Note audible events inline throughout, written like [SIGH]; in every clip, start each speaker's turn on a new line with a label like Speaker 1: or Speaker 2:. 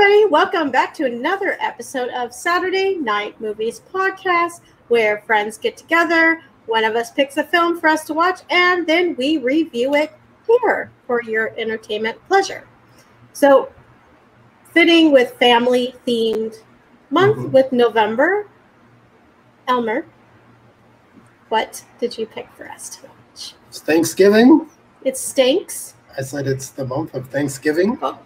Speaker 1: everybody. Welcome back to another episode of Saturday Night Movies Podcast, where friends get together. One of us picks a film for us to watch, and then we review it here for your entertainment pleasure. So, fitting with family themed month
Speaker 2: Mhm.
Speaker 1: with November, Elmer, what did you pick for us to watch?
Speaker 2: It's Thanksgiving.
Speaker 1: It stinks.
Speaker 2: I said it's the month of Thanksgiving.
Speaker 1: Oh,
Speaker 2: And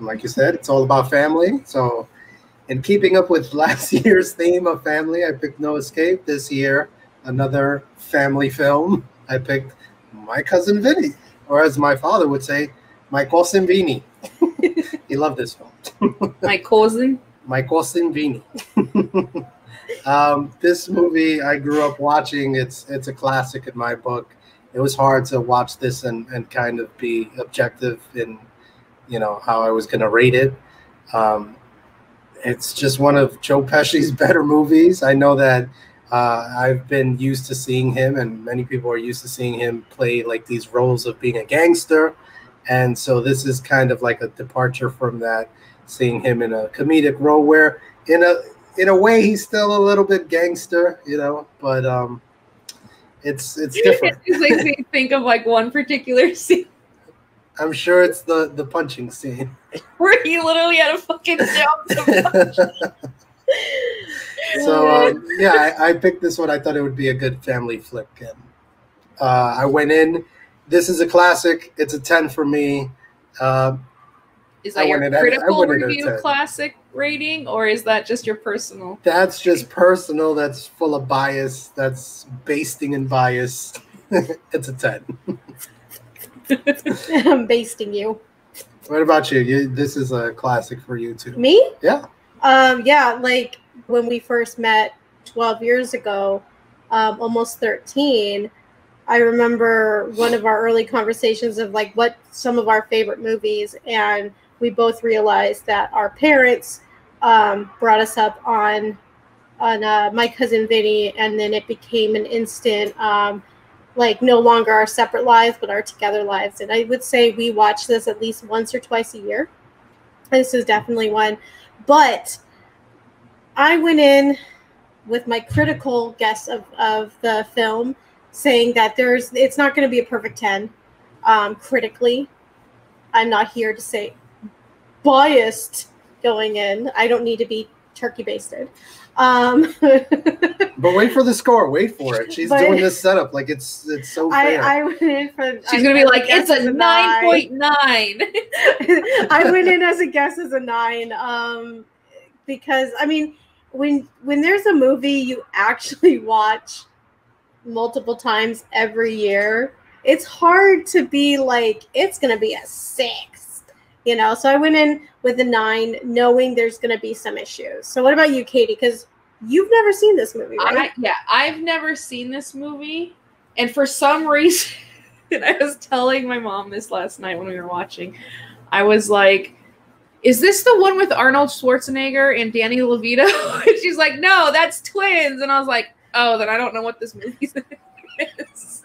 Speaker 2: Like you said, it's all about family. So, in keeping up with [LAUGHS] last year's theme of family, I picked No Escape. This year, another family film. I picked My Cousin Vinny, or as my father would say, My cousin Vinny. [LAUGHS] he loved this film. [LAUGHS]
Speaker 3: My cousin.
Speaker 2: My cousin Vinny. um, this movie I grew up watching. It's it's a classic in my book. It was hard to watch this and, and kind of be objective in, you know, how I was going to rate it. Um, it's just one of Joe Pesci's [LAUGHS] better movies. I know that uh, I've been used to seeing him, and many people are used to seeing him play like these roles of being a gangster, and so this is kind of like a departure from that. Seeing him in a comedic role, where in a in a way he's still a little bit gangster, you know, but um, it's it's different.
Speaker 3: It makes me think of like one particular [LAUGHS] scene
Speaker 2: I'm sure it's the the punching scene. [LAUGHS]
Speaker 3: where he literally had a fucking jump. to- [LAUGHS]
Speaker 2: so um, yeah, I, I picked this one. I thought it would be a good family flick. And, uh, I went in. This is a classic. It's a ten for me. Uh,
Speaker 3: Is that your
Speaker 2: I- I
Speaker 3: critical
Speaker 2: wanted a
Speaker 3: review classic rating, or is that just your personal?
Speaker 2: that's just personal. That's full of bias. That's basting in bias. [LAUGHS] it's a ten.
Speaker 1: I'm basting you.
Speaker 2: What about you? you? This is a classic for you too.
Speaker 1: Me?
Speaker 2: Yeah.
Speaker 1: Um, yeah, like when we first met 12 years ago, um, almost 13, I remember one of our early conversations of like what some of our favorite movies, and we both realized that our parents um, brought us up on on uh, my cousin Vinny, and then it became an instant um, like no longer our separate lives, but our together lives. And I would say we watch this at least once or twice a year. This is definitely one. But I went in with my critical guess of, of the film, saying that there's it's not going to be a perfect 10 um, critically. I'm not here to say biased going in. I don't need to be turkey basted. Um, [LAUGHS]
Speaker 2: But wait for the score. Wait for it. She's
Speaker 1: But-
Speaker 2: doing this setup like it's it's so fair.
Speaker 1: I, I went in for.
Speaker 3: She's
Speaker 1: I-
Speaker 3: gonna be
Speaker 1: I
Speaker 3: like, it's a nine point nine. [LAUGHS]
Speaker 1: I went in as a [LAUGHS] guess as a nine, um, because I mean, when when there's a movie you actually watch multiple times every year, it's hard to be like it's gonna be a six, you know. So I went in with a nine, knowing there's gonna be some issues. So what about you, Katie? Because you've never seen this movie, right?
Speaker 3: I, yeah, I've never seen this movie, and for some [LAUGHS] reason, I was telling my mom this last night when we were watching. I was like, "Is this the one with Arnold Schwarzenegger and Danny DeVito?" [LAUGHS] and she's like, "No, that's twins." And I was like, "Oh, then I don't know what this movie [LAUGHS] is."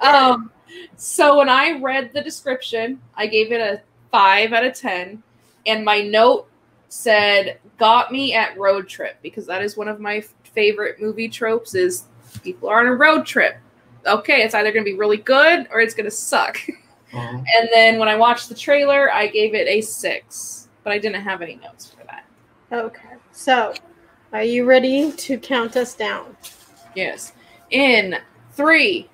Speaker 3: um, so when I read the description, I gave it a five out of ten, and my note said got me at road trip because that is one of my favorite movie tropes is people are on a road trip okay it's either going to be really good or it's going to suck
Speaker 2: Mhm. [LAUGHS]
Speaker 3: and then when i watched the trailer i gave it a six but i didn't have any notes for that
Speaker 1: Okay. So, are you ready to count us down?
Speaker 3: yes in three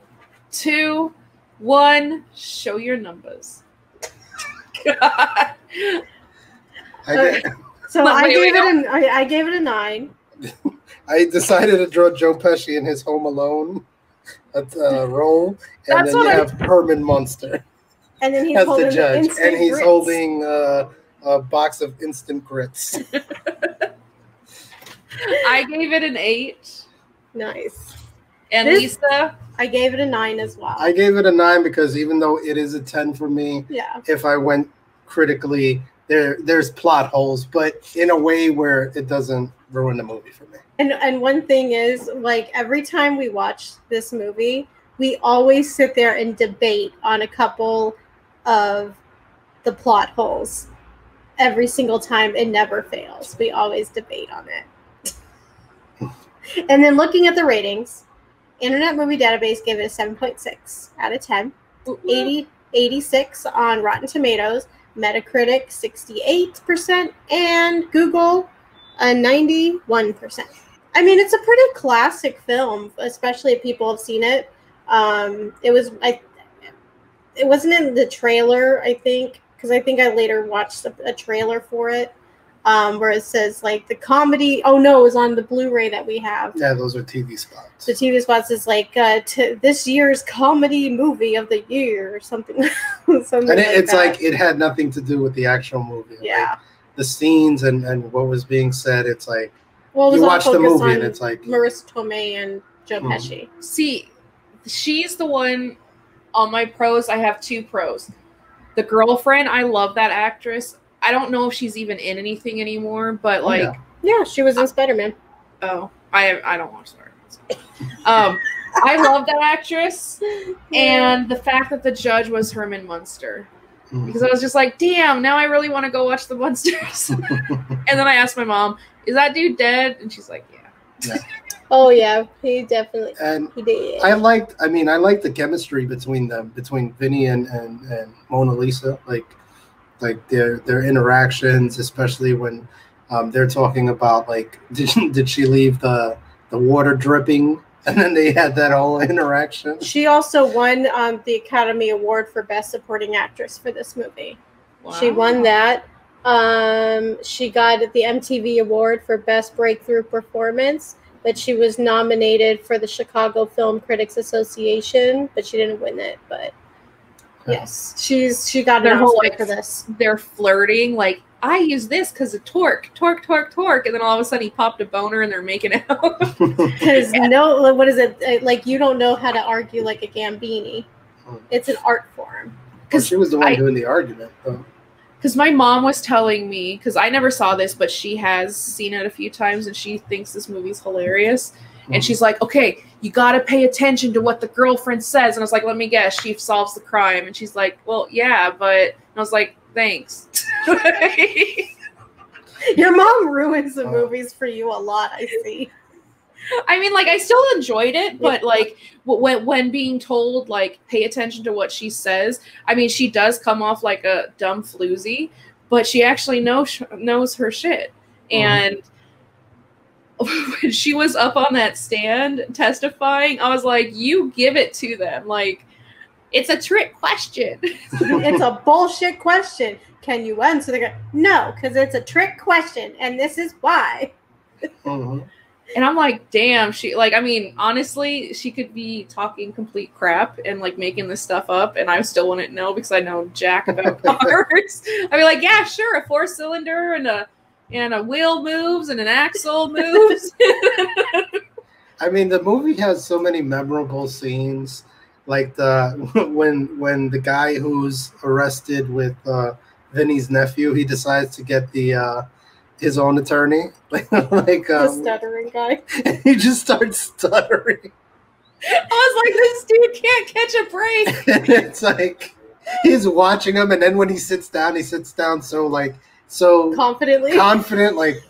Speaker 3: two one show your numbers [LAUGHS]
Speaker 2: I did,
Speaker 1: So
Speaker 3: Wait,
Speaker 1: I
Speaker 3: wait,
Speaker 1: gave
Speaker 3: wait,
Speaker 1: it a I, I gave it a nine. [LAUGHS]
Speaker 2: I decided to draw Joe Pesci in his Home Alone uh, role, and
Speaker 3: That's
Speaker 2: then you
Speaker 3: I-
Speaker 2: have Herman Munster
Speaker 1: And then he's
Speaker 2: as the judge, and he's
Speaker 1: grits.
Speaker 2: holding uh, a box of instant grits. [LAUGHS] [LAUGHS]
Speaker 3: i gave it an eight
Speaker 1: nice.
Speaker 3: and
Speaker 1: This-
Speaker 3: lisa
Speaker 1: I gave it a nine as well.
Speaker 2: I gave it a nine because even though it is a ten for me,
Speaker 1: yeah.
Speaker 2: if I went critically, there there's plot holes, but in a way where it doesn't ruin the movie for me.
Speaker 1: And and one thing is like every time we watch this movie, we always sit there and debate on a couple of the plot holes. every single time. It never fails. We always debate on it. [LAUGHS] and then looking at the ratings, Internet Movie Database gave it a 7.6 out of 10, 80, 86 on Rotten Tomatoes, Metacritic 68%, and Google a 91%. I mean, it's a pretty classic film, especially if people have seen it. Um, it was I, it wasn't in the trailer, I think, because I think I later watched a, a trailer for it, um, where it says like the comedy. Oh no, it was on the Blu-ray that we have.
Speaker 2: Yeah, those are TV spots.
Speaker 1: The TV spots is like uh, t- this year's comedy movie of the year or something. [LAUGHS] something
Speaker 2: and it,
Speaker 1: like
Speaker 2: it's
Speaker 1: that.
Speaker 2: like it had nothing to do with the actual movie. Like,
Speaker 1: yeah.
Speaker 2: the scenes and, and what was being said, it's like
Speaker 1: Well, it was
Speaker 2: you watch the movie and it's like
Speaker 1: Marisa Tomei and Joe
Speaker 2: Mhm.
Speaker 1: Pesci.
Speaker 3: See, she's the one on my pros. I have two pros. The girlfriend, I love that actress. I don't know if she's even in anything anymore, but like,
Speaker 2: yeah.
Speaker 1: Yeah, she was in Spider Man.
Speaker 3: oh, I I don't watch Spider-Man. so. Um, I love that actress, [LAUGHS] and the fact that the judge was Herman Munster, because I was just like, damn, now I really want to go watch the Munsters. [LAUGHS] and then I asked my mom, "Is that dude dead?" And she's like, "Yeah." [LAUGHS]
Speaker 1: Oh yeah, he definitely
Speaker 2: and
Speaker 1: he did.
Speaker 2: I liked I mean I liked the chemistry between them between Vinny and, and, and Mona Lisa like like their their interactions especially when um, they're talking about like [LAUGHS] did she, did she leave the the water dripping [LAUGHS] and then they had that whole interaction
Speaker 1: She also won um, the Academy Award for Best Supporting Actress for this movie. She won that. Um, she got the MTV Award for Best Breakthrough Performance, but she was nominated for the Chicago Film Critics Association, but she didn't win it. But yes, she's she got
Speaker 3: Their whole,
Speaker 1: Oscar
Speaker 3: like,
Speaker 1: for this.
Speaker 3: they're flirting like I use this because of torque, torque, torque, torque, and then all of a sudden he popped a boner and they're making out. [LAUGHS]
Speaker 1: Because no, what is it? uh, Like you don't know how to argue like a Gambini. It's an art form.
Speaker 2: because she was the one
Speaker 3: I-
Speaker 2: doing the argument though.
Speaker 3: Because my mom was telling me, because I never saw this, but she has seen it a few times and she thinks this movie's hilarious. And she's like, okay, you got to pay attention to what the girlfriend says. And I was like, let me guess, she solves the crime. And she's like, well, yeah, but. And I was like, thanks. [LAUGHS]
Speaker 1: Your mom ruins the
Speaker 2: Oh.
Speaker 1: movies for you a lot. I see.
Speaker 3: I mean, like I still enjoyed it, but like when when being told like pay attention to what she says, I mean, she does come off like a dumb floozy, but she actually knows knows her shit. Oh. And [LAUGHS] when she was up on that stand testifying, I was like, "You give it to them, like." It's a trick question. [LAUGHS]
Speaker 1: it's a bullshit question. Can you answer the No, because it's a trick question, and this is why.
Speaker 2: Mhm.
Speaker 3: And I'm like, damn, she like I mean, honestly, she could be talking complete crap and like making this stuff up and I still wouldn't know because I know jack about [LAUGHS] cars. I'd be like, yeah, sure, a four cylinder and a and a wheel moves and an axle moves. [LAUGHS]
Speaker 2: I mean, the movie has so many memorable scenes, like the [LAUGHS] when when the guy who's arrested with uh, Vinny's nephew, he decides to get the uh, his own attorney, [LAUGHS] like like
Speaker 1: The
Speaker 2: um,
Speaker 1: stuttering guy.
Speaker 2: he just starts stuttering,
Speaker 3: I was like, this dude can't catch a break.
Speaker 2: and it's like he's watching him, and then when he sits down, he sits down so like so
Speaker 1: Confidently.
Speaker 2: confident, like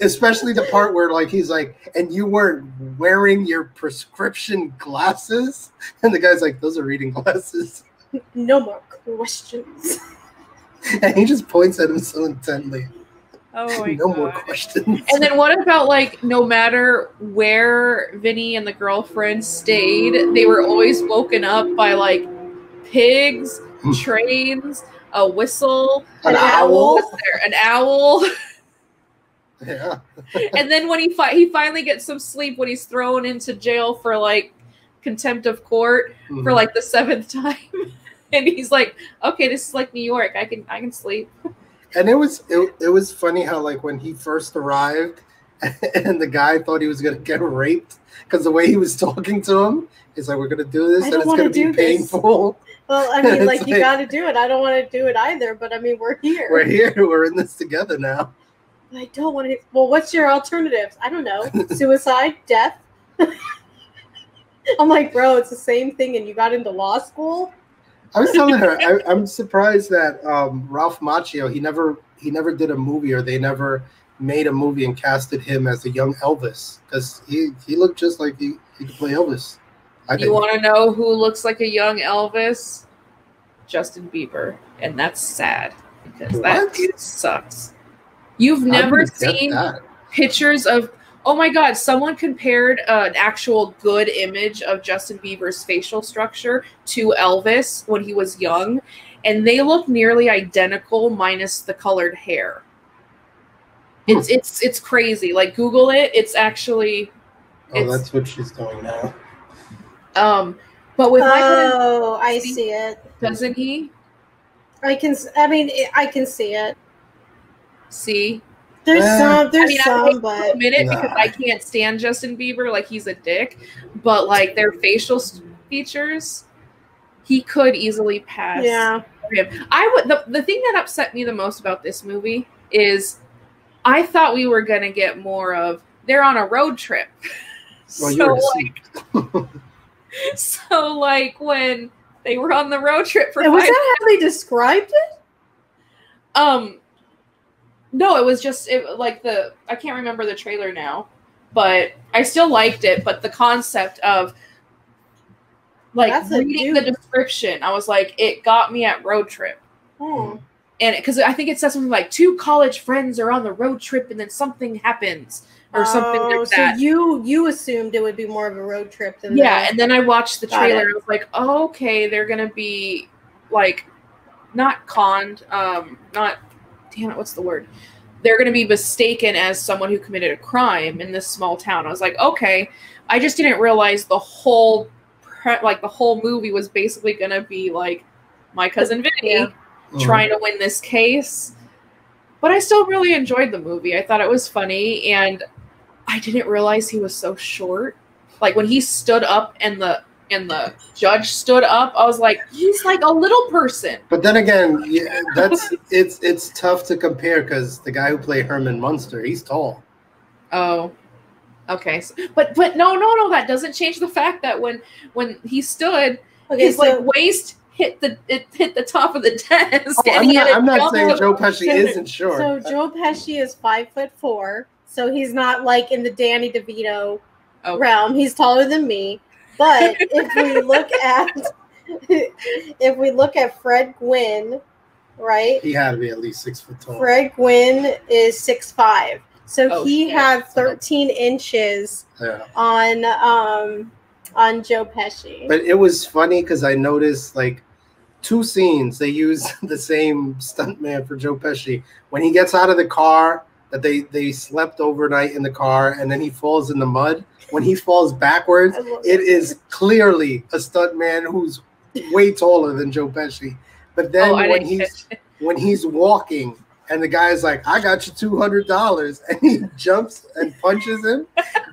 Speaker 2: especially the part where like he's like, and you weren't wearing your prescription glasses, [LAUGHS] and the guy's like, those are reading glasses, [LAUGHS]
Speaker 1: no more questions. [LAUGHS]
Speaker 2: and he just points at him so intently.
Speaker 3: Oh my
Speaker 2: no more questions.
Speaker 3: And then what about like no matter where Vinny and the girlfriend stayed, they were always woken up by like pigs, hmm. trains, a whistle,
Speaker 2: An
Speaker 1: An
Speaker 2: owl.
Speaker 3: there, an owl. [LAUGHS]
Speaker 2: Yeah.
Speaker 3: and then when he fi- he finally gets some sleep when he's thrown into jail for like contempt of court
Speaker 2: Mm-hmm.
Speaker 3: for like the seventh [LAUGHS] time. and he's like, "Okay, this is like New York. I can I can sleep."
Speaker 2: and it was it, it was funny how like when he first arrived [LAUGHS] and the guy thought he was gonna get raped because the way he was talking to him he's like we're gonna do this and it's gonna be
Speaker 1: this."
Speaker 2: painful
Speaker 1: Well, I [LAUGHS] mean,
Speaker 2: It's
Speaker 1: like, you
Speaker 2: like-
Speaker 1: got to do it. I don't want to do it either, but I mean, we're here.
Speaker 2: we're here [LAUGHS] we're in this together now
Speaker 1: I don't want to. Well, what's your alternatives? I don't know. [LAUGHS] Suicide, death. I'm like, bro, it's the same thing, and you got into law school.
Speaker 2: I was telling her I, I'm surprised that um, Ralph Macchio he never he never did a movie or they never made a movie and casted him as a young Elvis because he he looked just like he, he could play Elvis.
Speaker 3: You want to know who looks like a young Elvis? Justin Bieber, and that's sad because that dude sucks. You've never seen pictures of oh my god someone compared uh, an actual good image of justin bieber's facial structure to elvis when he was young and they look nearly identical minus the colored hair it's it's it's crazy like google it it's actually
Speaker 2: Oh,
Speaker 3: it's-
Speaker 2: that's what she's doing now.
Speaker 3: Um but with my
Speaker 1: Oh, I
Speaker 3: See?
Speaker 1: see it.
Speaker 3: doesn't he
Speaker 1: I can. I mean, I can see it.
Speaker 3: see
Speaker 1: There's
Speaker 2: Eh.
Speaker 1: some. There's
Speaker 3: I mean, I
Speaker 1: some,
Speaker 3: hate
Speaker 1: but
Speaker 3: admit it because I can't stand Justin Bieber. Like he's a dick, but like their facial features, he could easily pass.
Speaker 1: yeah.
Speaker 3: him. I would. The, the thing that upset me the most about this movie is, I thought we were gonna get more of they're on a road trip. [LAUGHS]
Speaker 2: Well, you
Speaker 3: so like, [LAUGHS] [LAUGHS] [LAUGHS] so like when they were on the road trip for
Speaker 1: And was that how they described it?
Speaker 3: Um, no, it was just it, like the I can't remember the trailer now, but I still liked it. But the concept of like
Speaker 1: That's
Speaker 3: reading the description, I was like, it got me at road trip,
Speaker 1: Hmm.
Speaker 3: and because I think it says something like two college friends are on the road trip, and then something happens or something
Speaker 1: Oh,
Speaker 3: like that.
Speaker 1: So you you assumed it would be more of a road trip than
Speaker 3: Yeah,
Speaker 1: that.
Speaker 3: and then I watched the
Speaker 1: Got
Speaker 3: trailer
Speaker 1: it.
Speaker 3: and I was like, oh, okay, they're gonna be like not conned, um, not damn it, what's the word? They're gonna be mistaken as someone who committed a crime in this small town. I was like, okay. I just didn't realize the whole pre- like the whole movie was basically gonna be like my cousin Vinny
Speaker 1: Yeah.
Speaker 2: Mhm.
Speaker 3: trying to win this case. But I still really enjoyed the movie. I thought it was funny and I didn't realize he was so short. Like when he stood up and the and the judge stood up, I was like, he's like a little person.
Speaker 2: But then again, yeah, that's it's it's tough to compare because the guy who played Herman Munster, he's tall.
Speaker 3: Oh. Okay. So, but but no, no, no, that doesn't change the fact that when when he stood,
Speaker 1: okay,
Speaker 3: his
Speaker 1: so
Speaker 3: like waist hit the it hit the top of the [LAUGHS] desk.
Speaker 2: Oh,
Speaker 3: and
Speaker 2: I'm
Speaker 3: he
Speaker 2: not,
Speaker 3: had
Speaker 2: I'm not saying Joe Pesci isn't short.
Speaker 1: so Joe Pesci is five foot four, so he's not like in the Danny DeVito
Speaker 3: Okay.
Speaker 1: realm. He's taller than me. But [LAUGHS] if we look at [LAUGHS] if we look at Fred Gwynne, right?
Speaker 2: he had to be at least six foot tall.
Speaker 1: Fred Gwynne is six five. So
Speaker 3: Oh,
Speaker 1: he
Speaker 3: shit.
Speaker 1: had 13 inches
Speaker 2: Yeah.
Speaker 1: on um on Joe Pesci.
Speaker 2: But it was funny because I noticed like two scenes they use [LAUGHS] the same stuntman for Joe Pesci when he gets out of the car that they they slept overnight in the car and then he falls in the mud. When he falls backwards, it is clearly a stuntman who's way taller than Joe Pesci. But then
Speaker 3: Oh,
Speaker 2: when he's when he's walking and the guy's like, I got you two hundred dollars, [LAUGHS] and he jumps and punches him.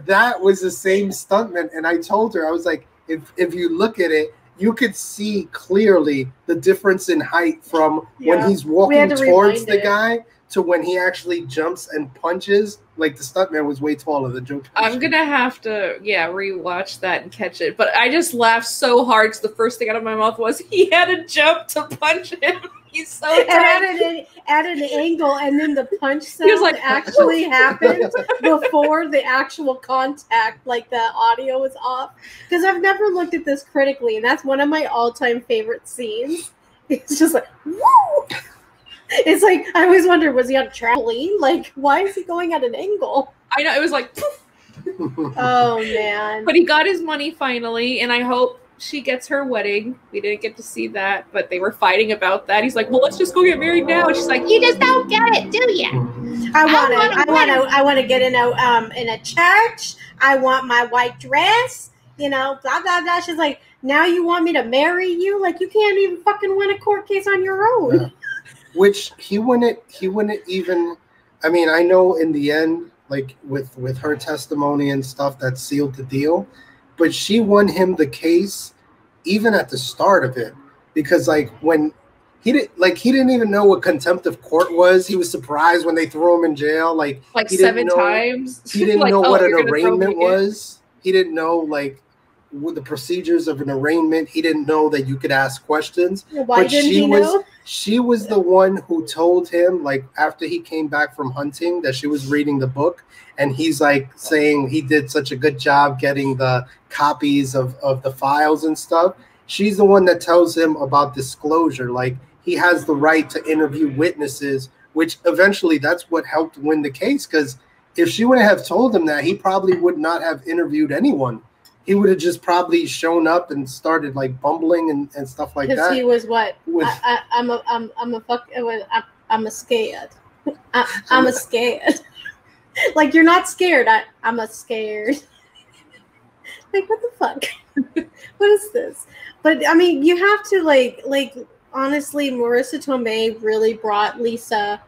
Speaker 2: that was the same stuntman. And I told her, I was like, if if you look at it, you could see clearly the difference in height from
Speaker 1: Yeah.
Speaker 2: when he's walking
Speaker 1: to
Speaker 2: towards the
Speaker 1: it.
Speaker 2: guy to when he actually jumps and punches. Like the stuntman was way taller than Joe. Pesci.
Speaker 3: I'm gonna have to, yeah, rewatch that and catch it. But I just laughed so hard because the first thing out of my mouth was he had to jump to punch him. [LAUGHS] He's so
Speaker 1: and at an, at an angle, and then the punch
Speaker 3: He
Speaker 1: sound
Speaker 3: was like- [LAUGHS]
Speaker 1: actually happened [LAUGHS] before the actual contact, like the audio was off. Because I've never looked at this critically, and that's one of my all-time favorite scenes. It's just like, woo! It's like I always wonder, was he on a trampoline? Like, why is he going at an angle?
Speaker 3: I know it was like,
Speaker 1: Oh man!
Speaker 3: but he got his money finally, and I hope she gets her wedding. We didn't get to see that, but they were fighting about that. He's like, "Well, let's just go get married now." And she's like, "You just don't get it, do you?"
Speaker 1: I want to. I want to. I want to get in a um in a church. I want my white dress. You know, blah blah blah. She's like, now you want me to marry you? Like you can't even fucking win a court case on your own.
Speaker 2: Which he wouldn't he wouldn't even i mean i know in the end like with with her testimony and stuff that sealed the deal but she won him the case even at the start of it because like when he didn't like he didn't even know what contempt of court was. He was surprised when they threw him in jail. Like
Speaker 3: Like seven
Speaker 2: know-
Speaker 3: times.
Speaker 2: he [LAUGHS] didn't
Speaker 3: Like,
Speaker 2: know
Speaker 3: "Oh,
Speaker 2: what an
Speaker 3: you're gonna throw me
Speaker 2: arraignment was. He didn't know like with the procedures of an arraignment. He didn't know that you could ask questions.
Speaker 1: Why
Speaker 2: But
Speaker 1: didn't
Speaker 2: she
Speaker 1: he
Speaker 2: was-
Speaker 1: know?
Speaker 2: She was the one who told him, like after he came back from hunting, that she was reading the book, and he's like saying he did such a good job getting the copies of of the files and stuff. She's the one that tells him about disclosure, like he has the right to interview witnesses, which eventually that's what helped win the case. Because if she wouldn't have told him that, he probably would not have interviewed anyone. He would have just probably shown up and started like bumbling and, and stuff like
Speaker 1: Because
Speaker 2: that.
Speaker 1: he was what?
Speaker 2: With-
Speaker 1: I, I'm a I'm I'm a fuck uh, I'm, I'm a scared. [LAUGHS] I, I'm a [LAUGHS] scared. [LAUGHS] like you're not scared. I I'm a scared. like what the fuck? what is this? But I mean, you have to like like honestly, Marisa Tomei really brought Lisa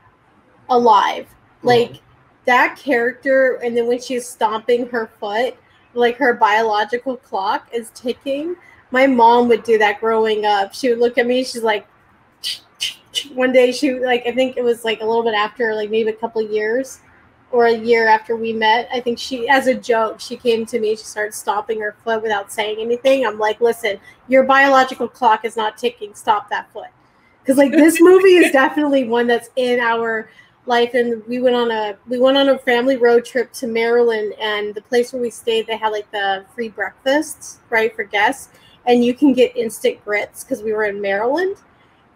Speaker 1: alive. Mm-hmm. Like that character, and then when she's stomping her foot, like her biological clock is ticking. My mom would do that growing up. She would look at me. She's like, one day she like I think it was like a little bit after, like maybe a couple years or a year after we met. I think she, as a joke, she came to me. She started stomping her foot without saying anything. I'm like, listen, your biological clock is not ticking. Stop that foot. Because like this [LAUGHS] movie is definitely one that's in our life and we went on a we went on a family road trip to Maryland and the place where we stayed they had like the free breakfasts right for guests and you can get instant grits because we were in Maryland.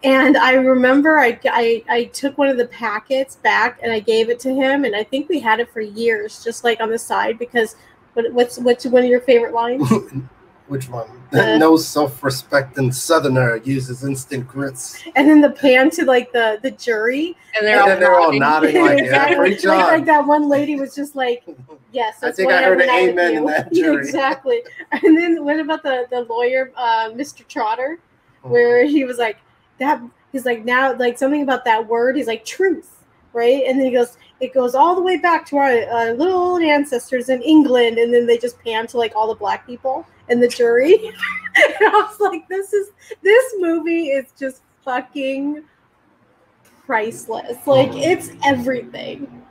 Speaker 1: And I remember I, I I took one of the packets back and I gave it to him and I think we had it for years just like on the side because what, what's what's one of your favorite lines [LAUGHS]
Speaker 2: Which one?
Speaker 1: Uh, [LAUGHS]
Speaker 2: no self-respecting Southerner uses instant grits.
Speaker 1: and then the pan to like the the jury
Speaker 3: And
Speaker 2: And then they're all nodding like, yeah,
Speaker 1: exactly.
Speaker 2: great
Speaker 1: Like, like that one lady was just like [LAUGHS] Yes,
Speaker 2: I think
Speaker 1: what
Speaker 2: I heard an amen in that [LAUGHS] jury.
Speaker 1: exactly. And then what about the the lawyer, uh, Mr. Trotter, where he was like that? He's like now like something about that word. He's like truth, right? And then he goes, it goes all the way back to our uh, little old ancestors in England, and then they just pan to like all the black people and the jury. [LAUGHS] and I was like, this is this movie is just fucking priceless. Like it's everything.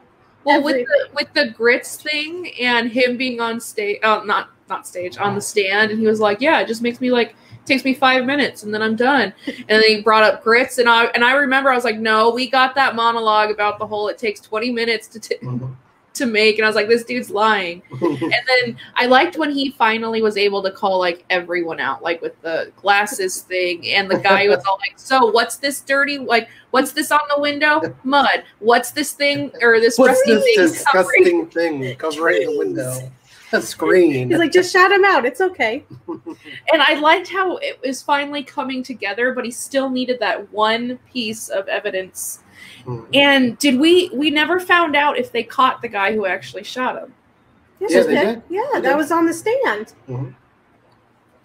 Speaker 3: Well, with the with the grits thing and him being on stage, uh, not not stage, on the stand, and he was like, "Yeah, it just makes me like takes me five minutes, and then I'm done." [LAUGHS] And then he brought up grits, and I and I remember I was like, "No, we got that monologue about the whole it takes 20 minutes to t-
Speaker 2: Mhm.
Speaker 3: To make," and I was like, "This dude's lying." [LAUGHS] And then I liked when he finally was able to call like everyone out, like with the glasses thing, and the guy was all like, "So what's this dirty? Like, what's this on the window? Mud. What's this thing or this
Speaker 2: What's
Speaker 3: rusty
Speaker 2: this
Speaker 3: thing covering?"
Speaker 2: disgusting thing [LAUGHS] covering the window? [LAUGHS] A screen.
Speaker 1: He's like, just shout him out. It's okay.
Speaker 3: And I liked how it was finally coming together, but he still needed that one piece of evidence.
Speaker 2: Mhm.
Speaker 3: And did we? We never found out if they caught the guy who actually shot him.
Speaker 1: Yes,
Speaker 2: Yeah, they
Speaker 1: that-
Speaker 2: did.
Speaker 1: Yeah,
Speaker 2: They
Speaker 1: that
Speaker 2: did.
Speaker 1: was on the stand.
Speaker 2: And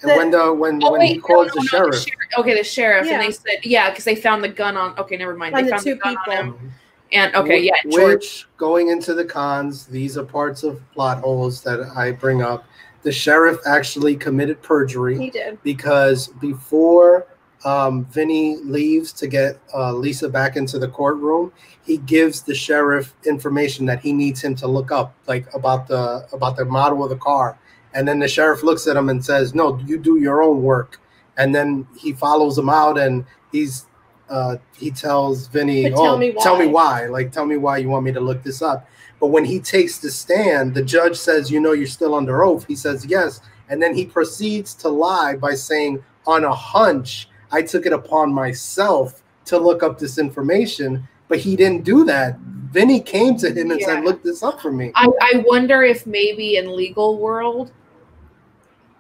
Speaker 2: when the when
Speaker 3: Oh
Speaker 2: when
Speaker 3: wait,
Speaker 2: he
Speaker 3: no,
Speaker 2: calls
Speaker 3: no,
Speaker 2: the
Speaker 3: no,
Speaker 2: sheriff,
Speaker 3: Okay, the sheriff,
Speaker 1: Yeah.
Speaker 3: and they said, yeah, because they found the gun on. Okay, never mind.
Speaker 1: On
Speaker 3: they
Speaker 1: the
Speaker 3: found
Speaker 1: two
Speaker 3: the gun
Speaker 1: people.
Speaker 3: on him. And okay, yeah,
Speaker 2: Which going into the cons, these are parts of plot holes that I bring up. The sheriff actually committed perjury
Speaker 1: He did.
Speaker 2: because before um, Vinny leaves to get uh, Lisa back into the courtroom, he gives the sheriff information that he needs him to look up, like about the about the model of the car. And then the sheriff looks at him and says, "No, you do your own work." And then he follows him out, and he's uh, he tells Vinny,
Speaker 1: But
Speaker 2: "Oh,
Speaker 1: tell me
Speaker 2: tell me
Speaker 1: why."
Speaker 2: why. Like, tell me why you want me to look this up." But when he takes the stand, the judge says, "You know, you're still under oath." He says, "Yes," and then he proceeds to lie by saying, "On a hunch, I took it upon myself to look up this information." But he didn't do that. Vinny came to him and
Speaker 3: Yeah.
Speaker 2: said, "Look this up for me."
Speaker 3: I, I wonder if maybe in legal world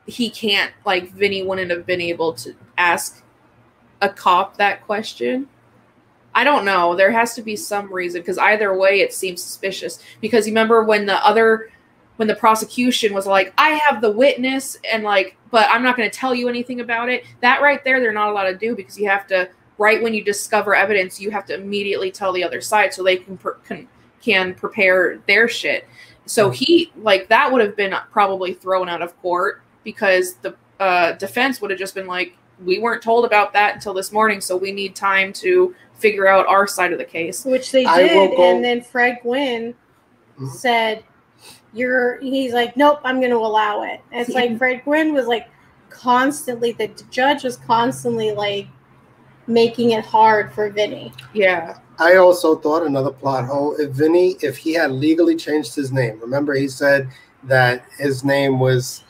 Speaker 3: he can't like Vinny wouldn't have been able to ask a cop that question. I don't know. There has to be some reason because either way it seems suspicious. Because you remember when the other when the prosecution was like, I have the witness and like, but I'm not gonna tell you anything about it. That right there they're not allowed to do because you have to right when you discover evidence, you have to immediately tell the other side so they can per- can, can prepare their shit. So he like that would have been probably thrown out of court because the uh, defense would have just been like, we weren't told about that until this morning, so we need time to figure out our side of the case.
Speaker 1: Which they did.
Speaker 2: go-
Speaker 1: And then Fred Gwynne
Speaker 2: Mhm.
Speaker 1: said, you're he's like, nope, I'm going to allow it. And it's like Fred Gwynne was like constantly the judge was constantly like making it hard for Vinny.
Speaker 3: Yeah.
Speaker 2: I also thought another plot hole. If Vinny, if he had legally changed his name, remember he said that his name was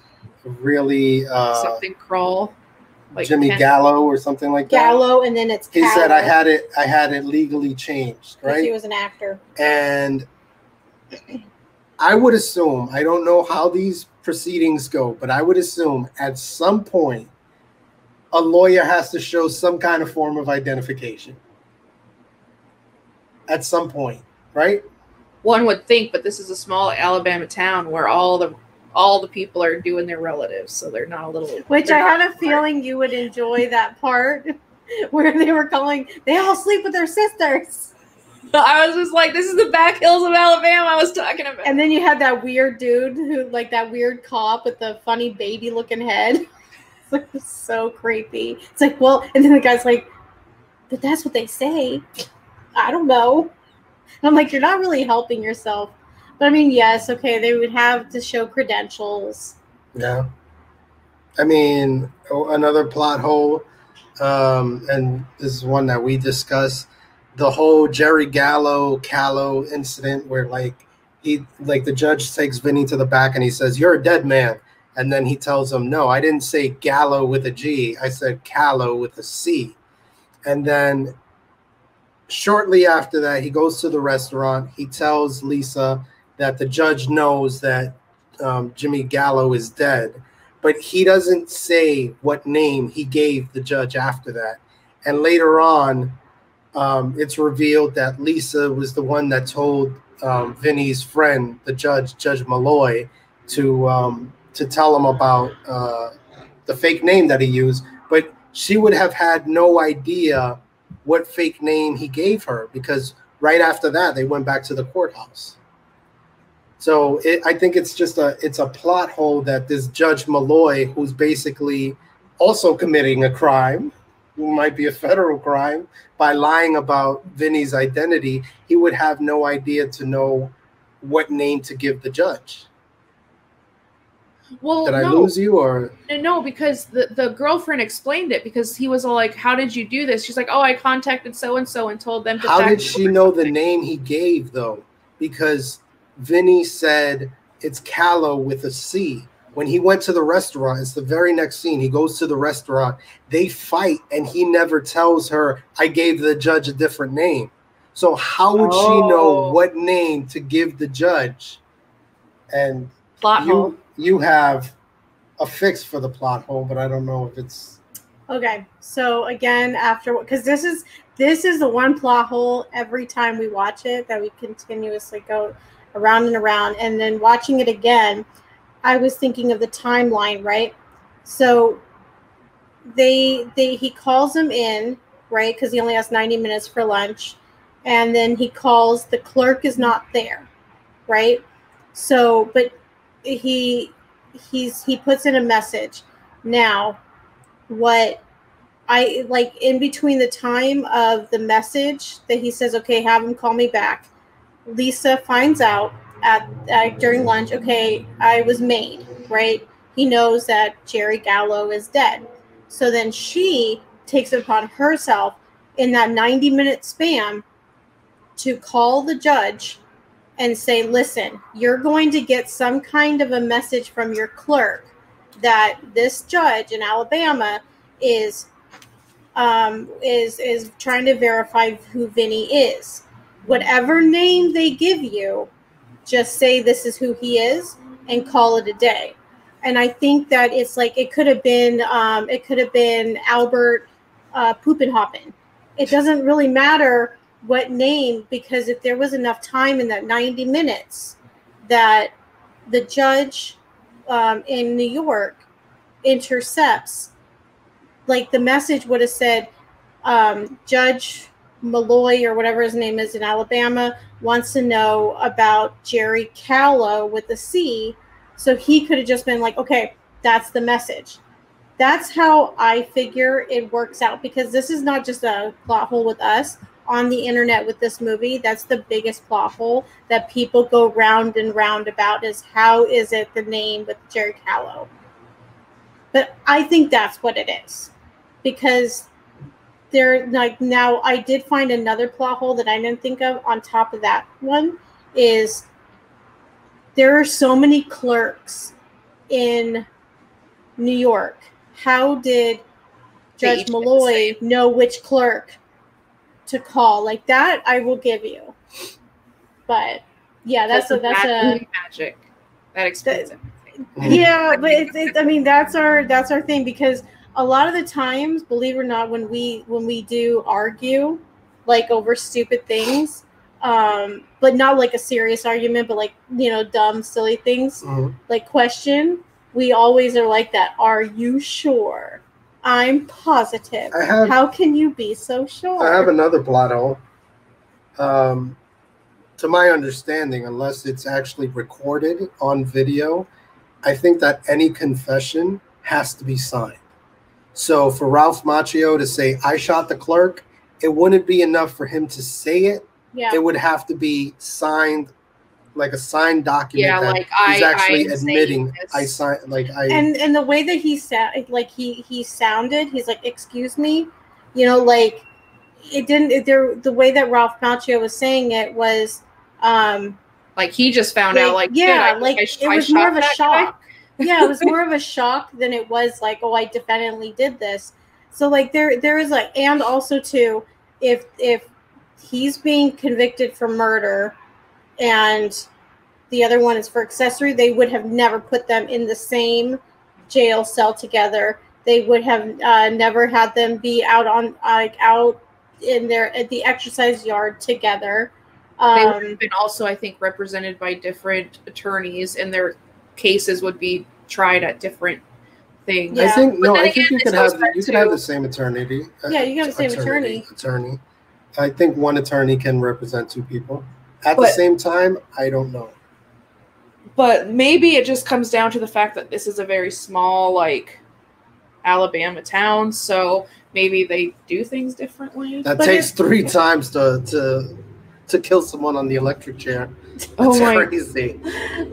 Speaker 2: really uh,
Speaker 3: Something crawl. Like
Speaker 2: Jimmy
Speaker 3: Ken-
Speaker 2: Gallo or something like that.
Speaker 1: Gallo, and then it's
Speaker 2: He said I had it. I had it legally changed,
Speaker 1: right? He was an actor.
Speaker 2: And I would assume I don't know how these proceedings go, but I would assume at some point a lawyer has to show some kind of form of identification. At some point, right?
Speaker 3: One would think, but this is a small Alabama town where all the all the people are doing their relatives, so they're not a little.
Speaker 1: Which I had
Speaker 3: not
Speaker 1: a feeling you would enjoy that part [LAUGHS] where they were calling, they all sleep with their sisters. [LAUGHS]
Speaker 3: I was just like, this is the back hills of Alabama I was talking about.
Speaker 1: And then you had that weird dude who, like that weird cop with the funny baby looking head. [LAUGHS] It's like so creepy. It's like, well, and then the guy's like, but that's what they say. I don't know. And I'm like, you're not really helping yourself. But I mean, yes, okay, they would have to show credentials.
Speaker 2: Yeah. I mean, oh, another plot hole, um, and this is one that we discussed the whole Jerry Gallo Callo incident where like he like the judge takes Vinny to the back and he says, You're a dead man. And then he tells him, No, I didn't say Gallo with a G, I said Callo with a C. And then shortly after that, he goes to the restaurant. He tells Lisa that the judge knows that um, Jimmy Gallo is dead, but he doesn't say what name he gave the judge after that. And later on, um, it's revealed that Lisa was the one that told um, Vinny's friend, the judge, Judge Malloy, to um, to tell him about uh, the fake name that he used. But she would have had no idea what fake name he gave her because right after that they went back to the courthouse. So it, I think it's just a it's a plot hole that this Judge Malloy, who's basically also committing a crime, might be a federal crime, by lying about Vinny's identity, he would have no idea to know what name to give the judge.
Speaker 3: well,
Speaker 2: Did I
Speaker 3: no,
Speaker 2: lose you or
Speaker 3: no, because the the girlfriend explained it because he was all like, "How did you do this?" She's like, "Oh, I contacted so and so and told them to."
Speaker 2: how did she know the name he gave though? Because Vinny said it's Callo with a C. When he went to the restaurant, it's the very next scene. He goes to the restaurant, they fight, and he never tells her, I gave the judge a different name. So, how would she know
Speaker 3: Oh.
Speaker 2: what name to give the judge? And
Speaker 3: plot hole.
Speaker 2: you, you have a fix for the plot hole, but I don't know if it's.
Speaker 1: Okay, so again, after because this is this is the one plot hole every time we watch it that we continuously go around and around, and then watching it again, I was thinking of the timeline, right? So they they he calls him in, right? Because he only has ninety minutes for lunch, and then he calls the clerk is not there, right? So, but he he's he puts in a message now what I like in between the time of the message that he says, okay, have him call me back. Lisa finds out at, at during lunch, okay, I was made, right? He knows that Jerry Gallo is dead. So then she takes it upon herself in that 90 minute span to call the judge and say, listen, you're going to get some kind of a message from your clerk that this judge in Alabama is um, is is trying to verify who Vinny is. Whatever name they give you, just say this is who he is and call it a day. And I think that it's like it could have been um, it could have been Albert uh, Poopenhoppen. It doesn't really matter what name because if there was enough time in that 90 minutes that the judge um, in New York intercepts, like the message would have said, um, Judge Malloy or whatever his name is in Alabama wants to know about Jerry Callo with the C. So he could have just been like, okay, that's the message. That's how I figure it works out because this is not just a plot hole with us. on the internet with this movie. That's the biggest plot hole that people go round and round about is how is it the name with Jerry Callo? But I think that's what it is. Because there like now I did find another plot hole that I didn't think of on top of that one is there are so many clerks in New York. How did Judge Malloy know which clerk to call? Like that, I will give you. But yeah, that's a that's a
Speaker 3: magic. That explains it.
Speaker 1: yeah, but it's, it's I mean that's our that's our thing because a lot of the times, believe it or not, when we when we do argue like over stupid things, um, but not like a serious argument, but like you know dumb silly things
Speaker 2: Mhm.
Speaker 1: like question, we always are like that. Are you sure? I'm positive.
Speaker 2: I have
Speaker 1: How can you be so sure?
Speaker 2: I have another plot hole. Um, to my understanding, unless it's actually recorded on video, I think that any confession has to be signed. So for Ralph Macchio to say, I shot the clerk, it wouldn't be enough for him to say it.
Speaker 1: yeah.
Speaker 2: It would have to be signed, like a signed document
Speaker 3: Yeah,
Speaker 2: that
Speaker 3: like
Speaker 2: he's
Speaker 3: I
Speaker 2: actually
Speaker 3: I'm saying
Speaker 2: admitting. I signed, like I.
Speaker 1: and and the way that he said like he he sounded he's like excuse me you know like it didn't it, there the way that ralph macchio was saying it was um
Speaker 3: Like he just found out, like
Speaker 1: yeah
Speaker 3: I-
Speaker 1: like
Speaker 3: I sh-
Speaker 1: it
Speaker 3: I
Speaker 1: was more of a
Speaker 3: shock. guy.
Speaker 1: Yeah it was more of a shock than it was like oh i definitely did this. So like there there is like and also too if if he's being convicted for murder and the other one is for accessory they would have never put them in the same jail cell together. They would have uh, never had them be out on like out in their at the exercise yard together.
Speaker 3: They would
Speaker 1: um
Speaker 3: have been also, I think, represented by different attorneys, and their cases would be tried at different things.
Speaker 2: I think
Speaker 3: But
Speaker 2: no. I
Speaker 3: again,
Speaker 2: think you could have you could have the same attorney. uh,
Speaker 1: Yeah, you can have the same attorney.
Speaker 2: Attorney. I think one attorney can represent two people. At the same time, I don't know.
Speaker 3: But maybe it just comes down to the fact that this is a very small, like Alabama town, so maybe they do things differently.
Speaker 2: That
Speaker 1: But
Speaker 2: takes three times to to to kill someone on the electric chair. That's [LAUGHS]
Speaker 3: Oh my-
Speaker 2: crazy.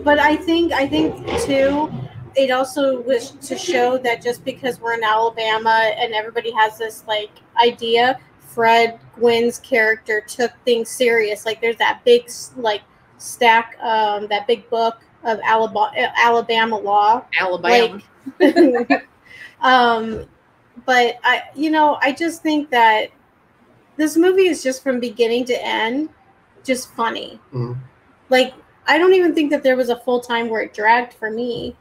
Speaker 1: but I think I think too, it also was to show that just because we're in Alabama and everybody has this like idea, Fred Gwynne's character took things serious. Like there's that big like stack, um, that big book of Alabama Alabama law.
Speaker 3: Alabama. [LAUGHS]
Speaker 1: um, but I, you know, I just think that this movie is just from beginning to end, just funny.
Speaker 2: Mhm.
Speaker 1: Like I don't even think that there was a full time where it dragged for me.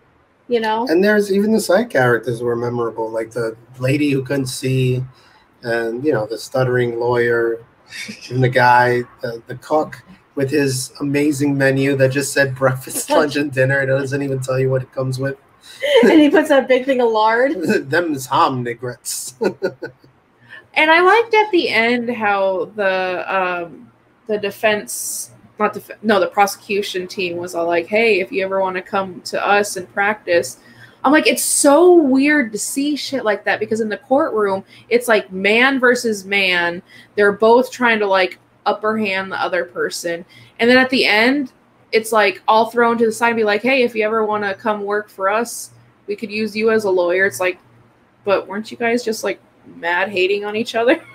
Speaker 1: You know,
Speaker 2: And there's even the side characters were memorable, like the lady who couldn't see, and you know the stuttering lawyer, and the guy, the, the cook with his amazing menu that just said breakfast, [LAUGHS] lunch, and dinner. It doesn't even tell you what it comes with.
Speaker 1: and he puts that big thing of lard. [LAUGHS]
Speaker 2: Them is ham nigrets. [LAUGHS]
Speaker 3: And I liked at the end how the um, the defense, not def- no, the prosecution team was all like, "Hey, if you ever want to come to us and practice." I'm like, it's so weird to see shit like that because in the courtroom, it's like man versus man. They're both trying to like upper hand the other person. And then at the end, it's like all thrown to the side and be like, hey, if you ever want to come work for us, we could use you as a lawyer. It's like, but weren't you guys just like mad hating on each other? [LAUGHS]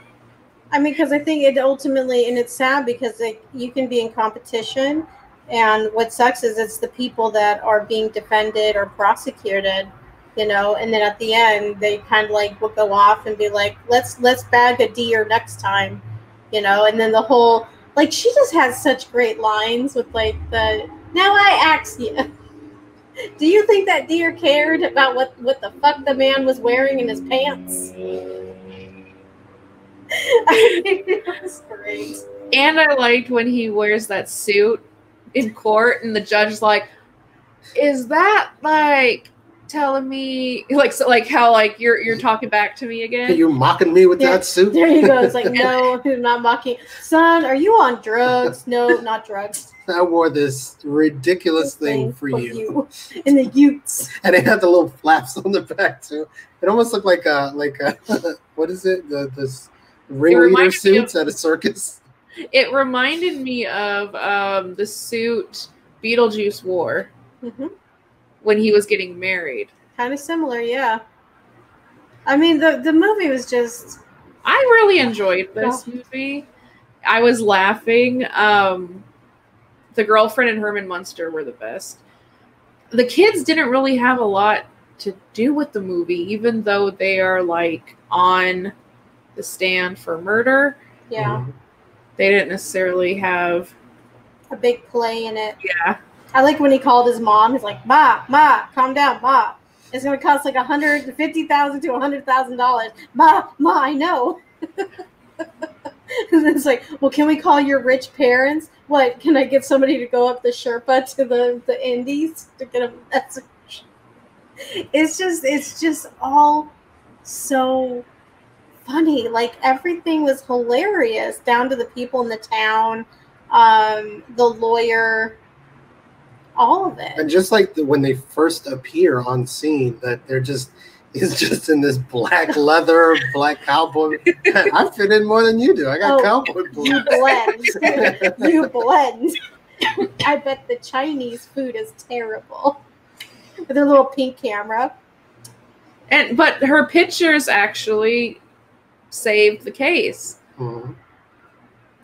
Speaker 1: I mean, because I think it ultimately, and it's sad because like you can be in competition, and what sucks is it's the people that are being defended or prosecuted, you know, and then at the end they kind of like will go off and be like, let's let's bag a deer next time, you know, and then the whole like she just has such great lines with like the now I ask you. [LAUGHS] Do you think that deer cared about what, what the fuck the man was wearing in his pants? I mean, it was great.
Speaker 3: And I liked when he wears that suit in court and the judge's like, is that like telling me like so like how like you're you're talking back to me again?
Speaker 2: You're mocking me with
Speaker 1: Yeah.
Speaker 2: that suit.
Speaker 1: There you go. It's like, [LAUGHS] no, I'm not mocking. Son, are you on drugs? No, not drugs.
Speaker 2: I wore this ridiculous thing for
Speaker 1: for
Speaker 2: you.
Speaker 1: In the Utes.
Speaker 2: and it had the little flaps on the back too. It almost looked like a like a [LAUGHS] what is it? The this ringleader suits at a circus. [LAUGHS]
Speaker 3: It reminded me of um, the suit Beetlejuice wore
Speaker 1: hmm
Speaker 3: when he was getting married.
Speaker 1: Kind of similar, yeah. I mean, the the movie was just
Speaker 3: I really enjoyed this movie. I was laughing. Um, the girlfriend and Herman Munster were the best. The kids didn't really have a lot to do with the movie, even though they are like on the stand for murder.
Speaker 1: yeah
Speaker 2: Mhm.
Speaker 3: They didn't necessarily have.
Speaker 1: a big play in it.
Speaker 3: Yeah,
Speaker 1: I like when he called his mom. He's like, "Ma, ma, calm down, ma. It's gonna cost like a hundred and fifty thousand to a hundred thousand dollars." Ma, ma, I know. [LAUGHS] and it's like, well, can we call your rich parents? What can I get somebody to go up the Sherpa to the the Indies to get a message? [LAUGHS] It's just, it's just all so funny. Like everything was hilarious, down to the people in the town, um, the lawyer, all of it.
Speaker 2: And just like the, when they first appear on scene, that they're just [LAUGHS] he's just in this black leather, black cowboy. [LAUGHS] I fit in more than you do. I got
Speaker 1: Oh,
Speaker 2: cowboy
Speaker 1: You
Speaker 2: boots.
Speaker 1: blend. [LAUGHS] you blend. I bet the Chinese food is terrible. With their little pink camera.
Speaker 3: and but her pictures actually saved the case.
Speaker 2: Mhm.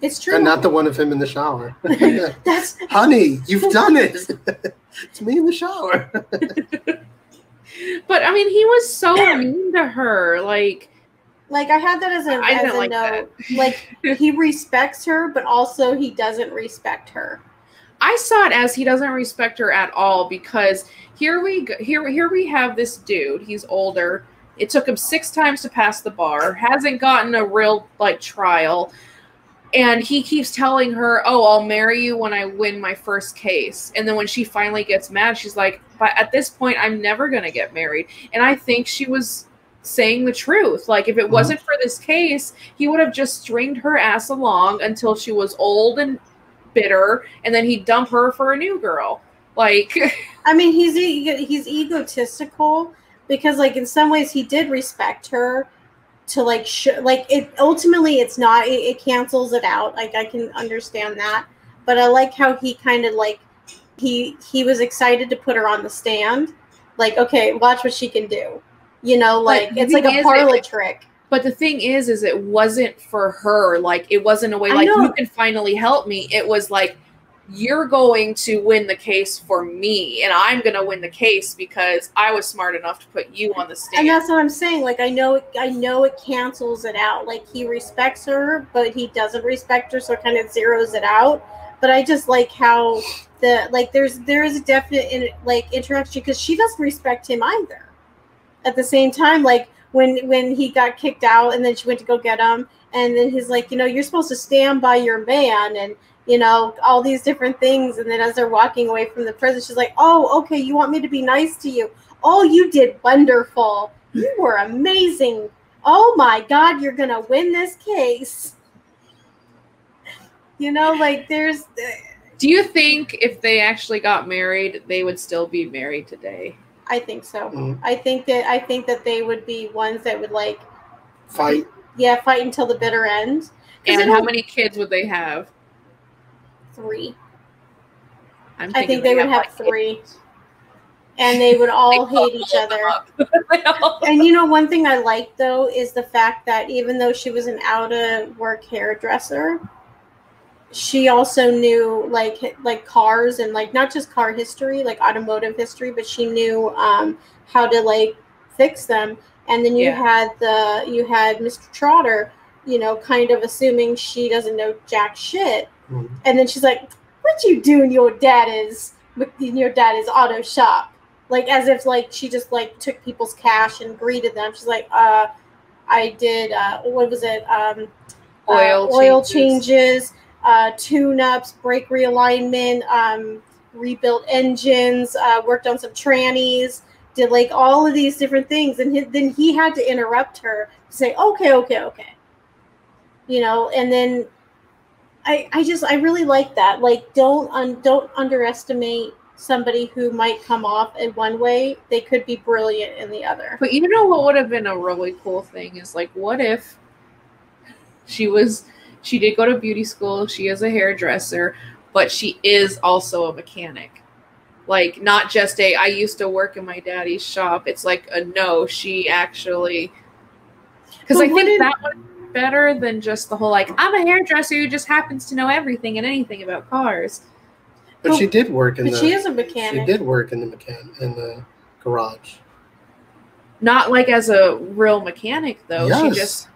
Speaker 1: It's true.
Speaker 2: And not the one of him in the shower. [LAUGHS] [LAUGHS]
Speaker 1: That's
Speaker 2: Honey, you've done it. it's me in the shower. [LAUGHS]
Speaker 3: But I mean, he was so mean to her. Like,
Speaker 1: like I had that as a
Speaker 3: I
Speaker 1: as
Speaker 3: didn't
Speaker 1: a
Speaker 3: like
Speaker 1: note. Like he respects her, but also he doesn't respect her.
Speaker 3: I saw it as he doesn't respect her at all because here we go, here here we have this dude. He's older. It took him six times to pass the bar. Hasn't gotten a real like trial, and he keeps telling her, "Oh, I'll marry you when I win my first case." And then when she finally gets mad, she's like, "But at this point, I'm never gonna get married." And I think she was saying the truth. Like if it mm-hmm. wasn't for this case, he would have just stringed her ass along until she was old and bitter, and then he'd dump her for a new girl. Like, [LAUGHS]
Speaker 1: I mean, he's he's egotistical because, like, in some ways, he did respect her. To like, sh- like it. Ultimately, it's not. It, it cancels it out. Like, I can understand that, but I like how he kind of like he he was excited to put her on the stand. Like, okay, watch what she can do. You know, like it's like a parlor trick.
Speaker 3: but the thing is, is it wasn't for her. Like, it wasn't a way like you can finally help me. It was like you're going to win the case for me, and I'm going to win the case because I was smart enough to put you on the
Speaker 1: stage.
Speaker 3: And
Speaker 1: that's what I'm saying. Like I know, it, I know it cancels it out. Like he respects her, but he doesn't respect her, so it kind of zeroes it out. But I just like how the like there's there is a definite in, like interaction because she doesn't respect him either. At the same time, like when when he got kicked out and then she went to go get him, and then he's like, you know, you're supposed to stand by your man and. You know, all these different things. And then as they're walking away from the prison, she's like, Oh, okay, you want me to be nice to you? Oh, you did wonderful. You were amazing. Oh my God, you're going to win this case. [LAUGHS] You know, like there's,
Speaker 3: Do you think if they actually got married, they would still be married today?
Speaker 1: I think so.
Speaker 2: Mhm.
Speaker 1: I think that, I think that they would be ones that would like,
Speaker 2: Fight.
Speaker 1: yeah, fight until the bitter end.
Speaker 3: And how many kids would they have?
Speaker 1: Three.
Speaker 3: I'm
Speaker 1: I think they would have
Speaker 3: like eight.
Speaker 1: three. And they would all [LAUGHS]
Speaker 3: They
Speaker 1: hate each other. [LAUGHS] And you know, one thing I like though is the fact that even though she was an out of work hairdresser, she also knew like like cars and like not just car history, like automotive history, but she knew um, how to like fix them. And then you
Speaker 3: Yeah.
Speaker 1: had the you had Mr. Trotter, you know, kind of assuming she doesn't know jack shit.
Speaker 2: Mhm.
Speaker 1: And then she's like, "What you do in your daddy's in your daddy's auto shop?" Like as if like she just like took people's cash and greeted them. She's like, "Uh, I did. Uh, what was it? Um, uh,
Speaker 3: Oil
Speaker 1: oil
Speaker 3: changes.
Speaker 1: changes, uh, tune-ups, brake realignment, um, rebuilt engines, uh, worked on some trannies." Did like all of these different things, and he, then he had to interrupt her to say, "Okay, okay, okay," you know, and then I I just I really like that. Like don't un, don't underestimate somebody who might come off in one way. They could be brilliant in the other.
Speaker 3: But you know what would have been a really cool thing is like, what if She was she did go to beauty school. She is a hairdresser, but she is also a mechanic. Like not just a I used to work in my daddy's shop. It's like a no, she actually because I think that was better than just the whole like I'm a hairdresser who just happens to know everything and anything about cars.
Speaker 2: But she did work in
Speaker 1: But
Speaker 2: the.
Speaker 1: she is a mechanic.
Speaker 2: she did work in the mechan in the garage.
Speaker 3: Not like as a real mechanic though.
Speaker 2: yes.
Speaker 3: She just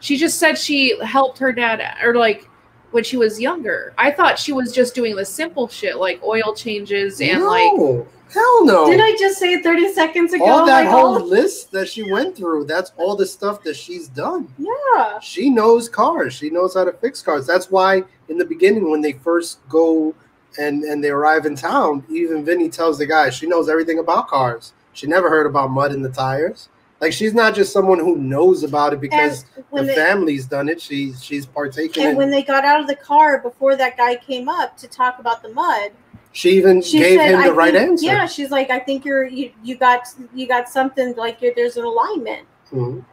Speaker 3: she just said she helped her dad or like when she was younger. I thought she was just doing the simple shit like oil changes and
Speaker 2: no,
Speaker 3: like
Speaker 2: hell no.
Speaker 1: Did I just say it 30 seconds ago?
Speaker 2: all that
Speaker 1: Like,
Speaker 2: whole
Speaker 1: oh,
Speaker 2: list that she went through, that's all the stuff that she's done.
Speaker 1: yeah.
Speaker 2: She knows cars. She knows how to fix cars. That's why in the beginning when they first go and and they arrive in town, even Vinny tells the guy she knows everything about cars. She never heard about mud in the tires. Like she's not just someone who knows about it because the
Speaker 1: they,
Speaker 2: family's done it. She's she's partaking.
Speaker 1: and
Speaker 2: in.
Speaker 1: when they got out of the car before that guy came up to talk about the mud,
Speaker 2: she even
Speaker 1: she
Speaker 2: gave
Speaker 1: said,
Speaker 2: him the
Speaker 1: I
Speaker 2: right
Speaker 1: think-
Speaker 2: answer.
Speaker 1: Yeah, she's like, I think you're you, you got you got something like you're, there's an alignment.
Speaker 2: Mhm.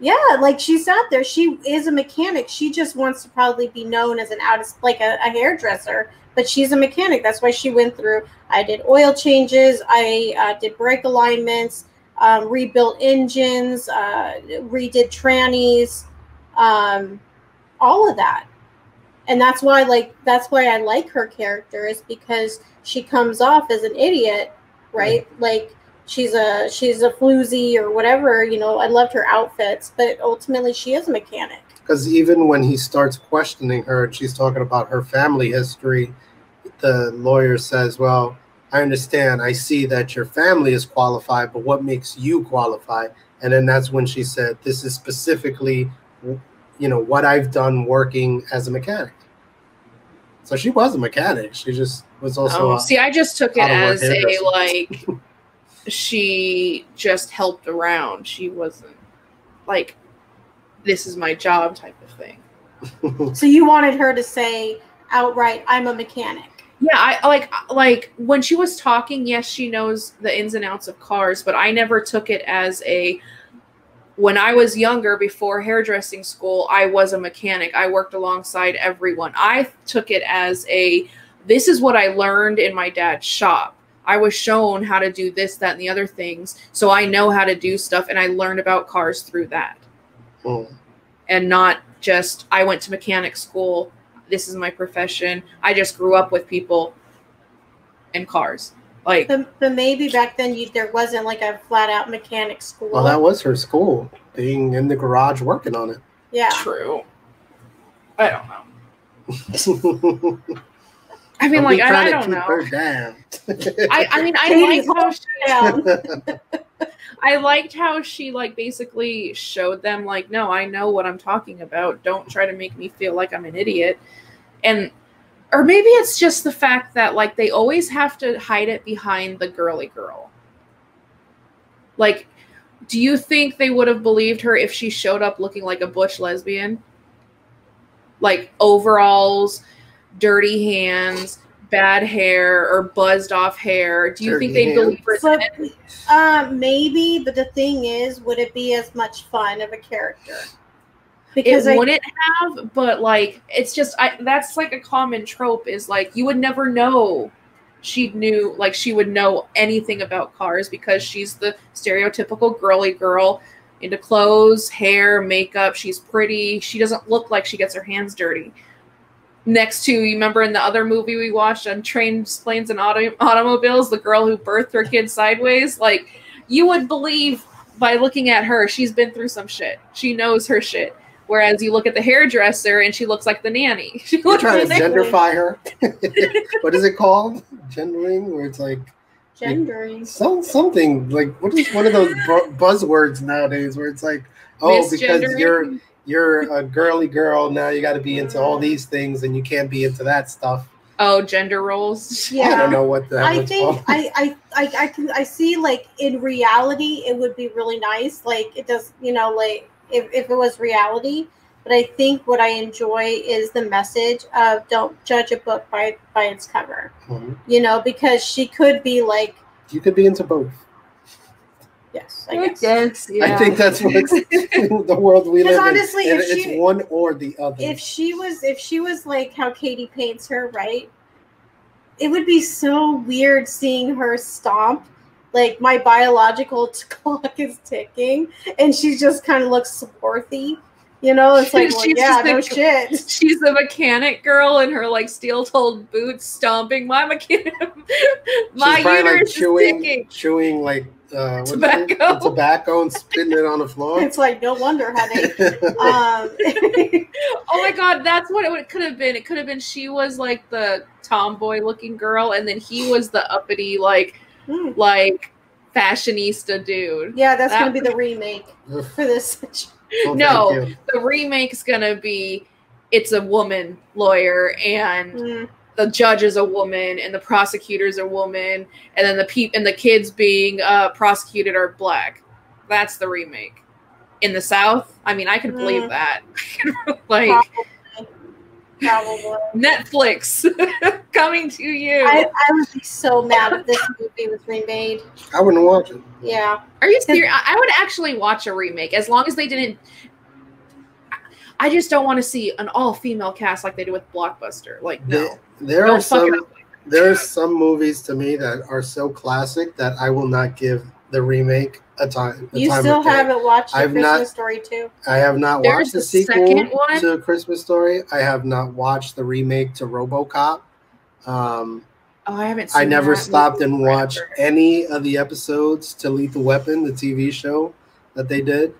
Speaker 1: Yeah, like she's sat there. She is a mechanic. She just wants to probably be known as an out of like a, a hairdresser, but she's a mechanic. That's why she went through. I did oil changes. I uh, did brake alignments, um, rebuilt engines, uh, redid trannies, um, all of that. And that's why, like, that's why I like her character is because she comes off as an idiot, right? Like she's a she's a floozy or whatever. You know, I loved her outfits, but ultimately she is a mechanic.
Speaker 2: Because even when he starts questioning her, and she's talking about her family history, the lawyer says, Well, I understand. I see that your family is qualified, but what makes you qualified? And then that's when she said, This is specifically, you know, what I've done working as a mechanic. So she was a mechanic. She just was also.
Speaker 3: Oh,
Speaker 2: a-
Speaker 3: see, I just took it
Speaker 2: how to work
Speaker 3: as a like she just helped around. She wasn't like this is my job type of thing. [LAUGHS]
Speaker 1: So you wanted her to say outright, "I'm a mechanic."
Speaker 3: Yeah, I like like when she was talking, yes, she knows the ins and outs of cars, but I never took it as a when I was younger before hairdressing school, I was a mechanic. I worked alongside everyone. I took it as a this is what I learned in my dad's shop. I was shown how to do this, that, and the other things. So I know how to do stuff and I learned about cars through that.
Speaker 2: Mm.
Speaker 3: And not just I went to mechanic school. This is my profession. I just grew up with people and cars. Like
Speaker 1: But, but maybe back then you, there wasn't like a flat out mechanic school.
Speaker 2: well, that was her school, being in the garage working on it.
Speaker 1: yeah.
Speaker 3: true. I don't know. [LAUGHS] I mean, like I, I don't know. I, I mean, I [LAUGHS]
Speaker 1: Katie's
Speaker 3: liked how she,
Speaker 1: Down. [LAUGHS]
Speaker 3: Um, I liked how she like basically showed them like, no, I know what I'm talking about. Don't try to make me feel like I'm an idiot. And or maybe it's just the fact that like they always have to hide it behind the girly girl. Like, do you think they would have believed her if she showed up looking like a butch lesbian? Like overalls, dirty hands, bad hair, or buzzed off hair. Do you
Speaker 2: Dirty
Speaker 3: think they'd
Speaker 2: hands.
Speaker 3: believe her?
Speaker 1: But uh, maybe, but the thing is, would it be as much fun of a character? Because
Speaker 3: it
Speaker 1: I,
Speaker 3: wouldn't have but like it's just i that's like a common trope is like you would never know she knew like she would know anything about cars because she's the stereotypical girly girl into clothes hair makeup. She's pretty. She doesn't look like she gets her hands dirty. Next to you remember in the other movie we watched on trains planes and auto- automobiles the girl who birthed her kid sideways? Like you would believe by looking at her she's been through some shit. She knows her shit Whereas you look at the hairdresser and she looks like the nanny. [LAUGHS] She
Speaker 2: You're trying to
Speaker 3: like
Speaker 2: genderfy her. [LAUGHS] what is it called? Gendering, where it's like
Speaker 1: gendering.
Speaker 2: some something like what is one of those bu- buzzwords nowadays? Where it's like, oh, because you're you're a girly girl now, you got to be into all these things, and you can't be into that stuff.
Speaker 3: oh gender roles.
Speaker 1: Yeah, I
Speaker 2: don't know what that.
Speaker 1: I think
Speaker 2: called.
Speaker 1: I, I I I can I see like in reality it would be really nice. Like it does, you know, like if, if it was reality. But I think what I enjoy is the message of don't judge a book by by its cover.
Speaker 2: Mhm.
Speaker 1: You know, because she could be like
Speaker 2: You could be into both.
Speaker 1: Yes, I guess.
Speaker 3: guess.
Speaker 2: I think that's what [LAUGHS] [LAUGHS] the world we live
Speaker 1: honestly,
Speaker 2: in. and
Speaker 1: if
Speaker 2: It's
Speaker 1: she-
Speaker 2: one or the other.
Speaker 1: If she was, if she was like how Katie paints her, right? It would be so weird seeing her stomp. Like my biological t- [LAUGHS] clock is ticking, and she just kind of looks swarthy. You know, it's like, well,
Speaker 3: She's
Speaker 1: yeah, no
Speaker 3: a- [LAUGHS]
Speaker 1: shit.
Speaker 3: She's the mechanic girl in her like steel-toed boots, stomping my mechanic. [LAUGHS] my
Speaker 2: She's probably like
Speaker 3: uterus is
Speaker 2: chewing,
Speaker 3: ticking.
Speaker 2: chewing like uh, what is it?
Speaker 3: Tobacco.
Speaker 2: Tobacco and spitting it on the floor.
Speaker 1: It's like no wonder, honey. Um,
Speaker 3: Oh my god, that's what it, could have been. It could have been she was like the tomboy-looking girl, and then he was the uppity, like
Speaker 1: hmm.
Speaker 3: like fashionista dude.
Speaker 1: yeah, that's
Speaker 3: That-
Speaker 1: gonna be the remake for this. [LAUGHS]
Speaker 2: no,
Speaker 3: No. The remake's gonna be it's a woman lawyer and
Speaker 1: Mm.
Speaker 3: the judge is a woman and the prosecutor's a woman and then the peop and the kids being uh, prosecuted are black. That's the remake. In the South, I mean, I could believe
Speaker 1: Mm.
Speaker 3: that. [LAUGHS] like
Speaker 1: Probably.
Speaker 3: Netflix [LAUGHS] coming to you.
Speaker 1: I, I would be so mad if this movie was remade.
Speaker 2: I wouldn't watch it.
Speaker 1: Yeah.
Speaker 3: Are you serious? I I would actually watch a remake as long as they didn't. I just don't want to see an all-female cast like they do with Blockbuster. Like, no,
Speaker 2: There
Speaker 3: Don't
Speaker 2: are some. There are some movies to me that are so classic that I will not give the remake a time. A
Speaker 1: You
Speaker 2: time
Speaker 1: still haven't watched
Speaker 2: I've
Speaker 1: the Christmas
Speaker 2: not-
Speaker 1: Story too.
Speaker 2: I have not
Speaker 3: There's
Speaker 2: watched the
Speaker 3: the
Speaker 2: sequel
Speaker 3: one.
Speaker 2: to A Christmas Story. I have not watched the remake to RoboCop. Um,
Speaker 3: Oh, I haven't. Seen
Speaker 2: I never
Speaker 3: that
Speaker 2: stopped
Speaker 3: movie
Speaker 2: and watched any of the episodes to Lethal Weapon, the TV show that they did,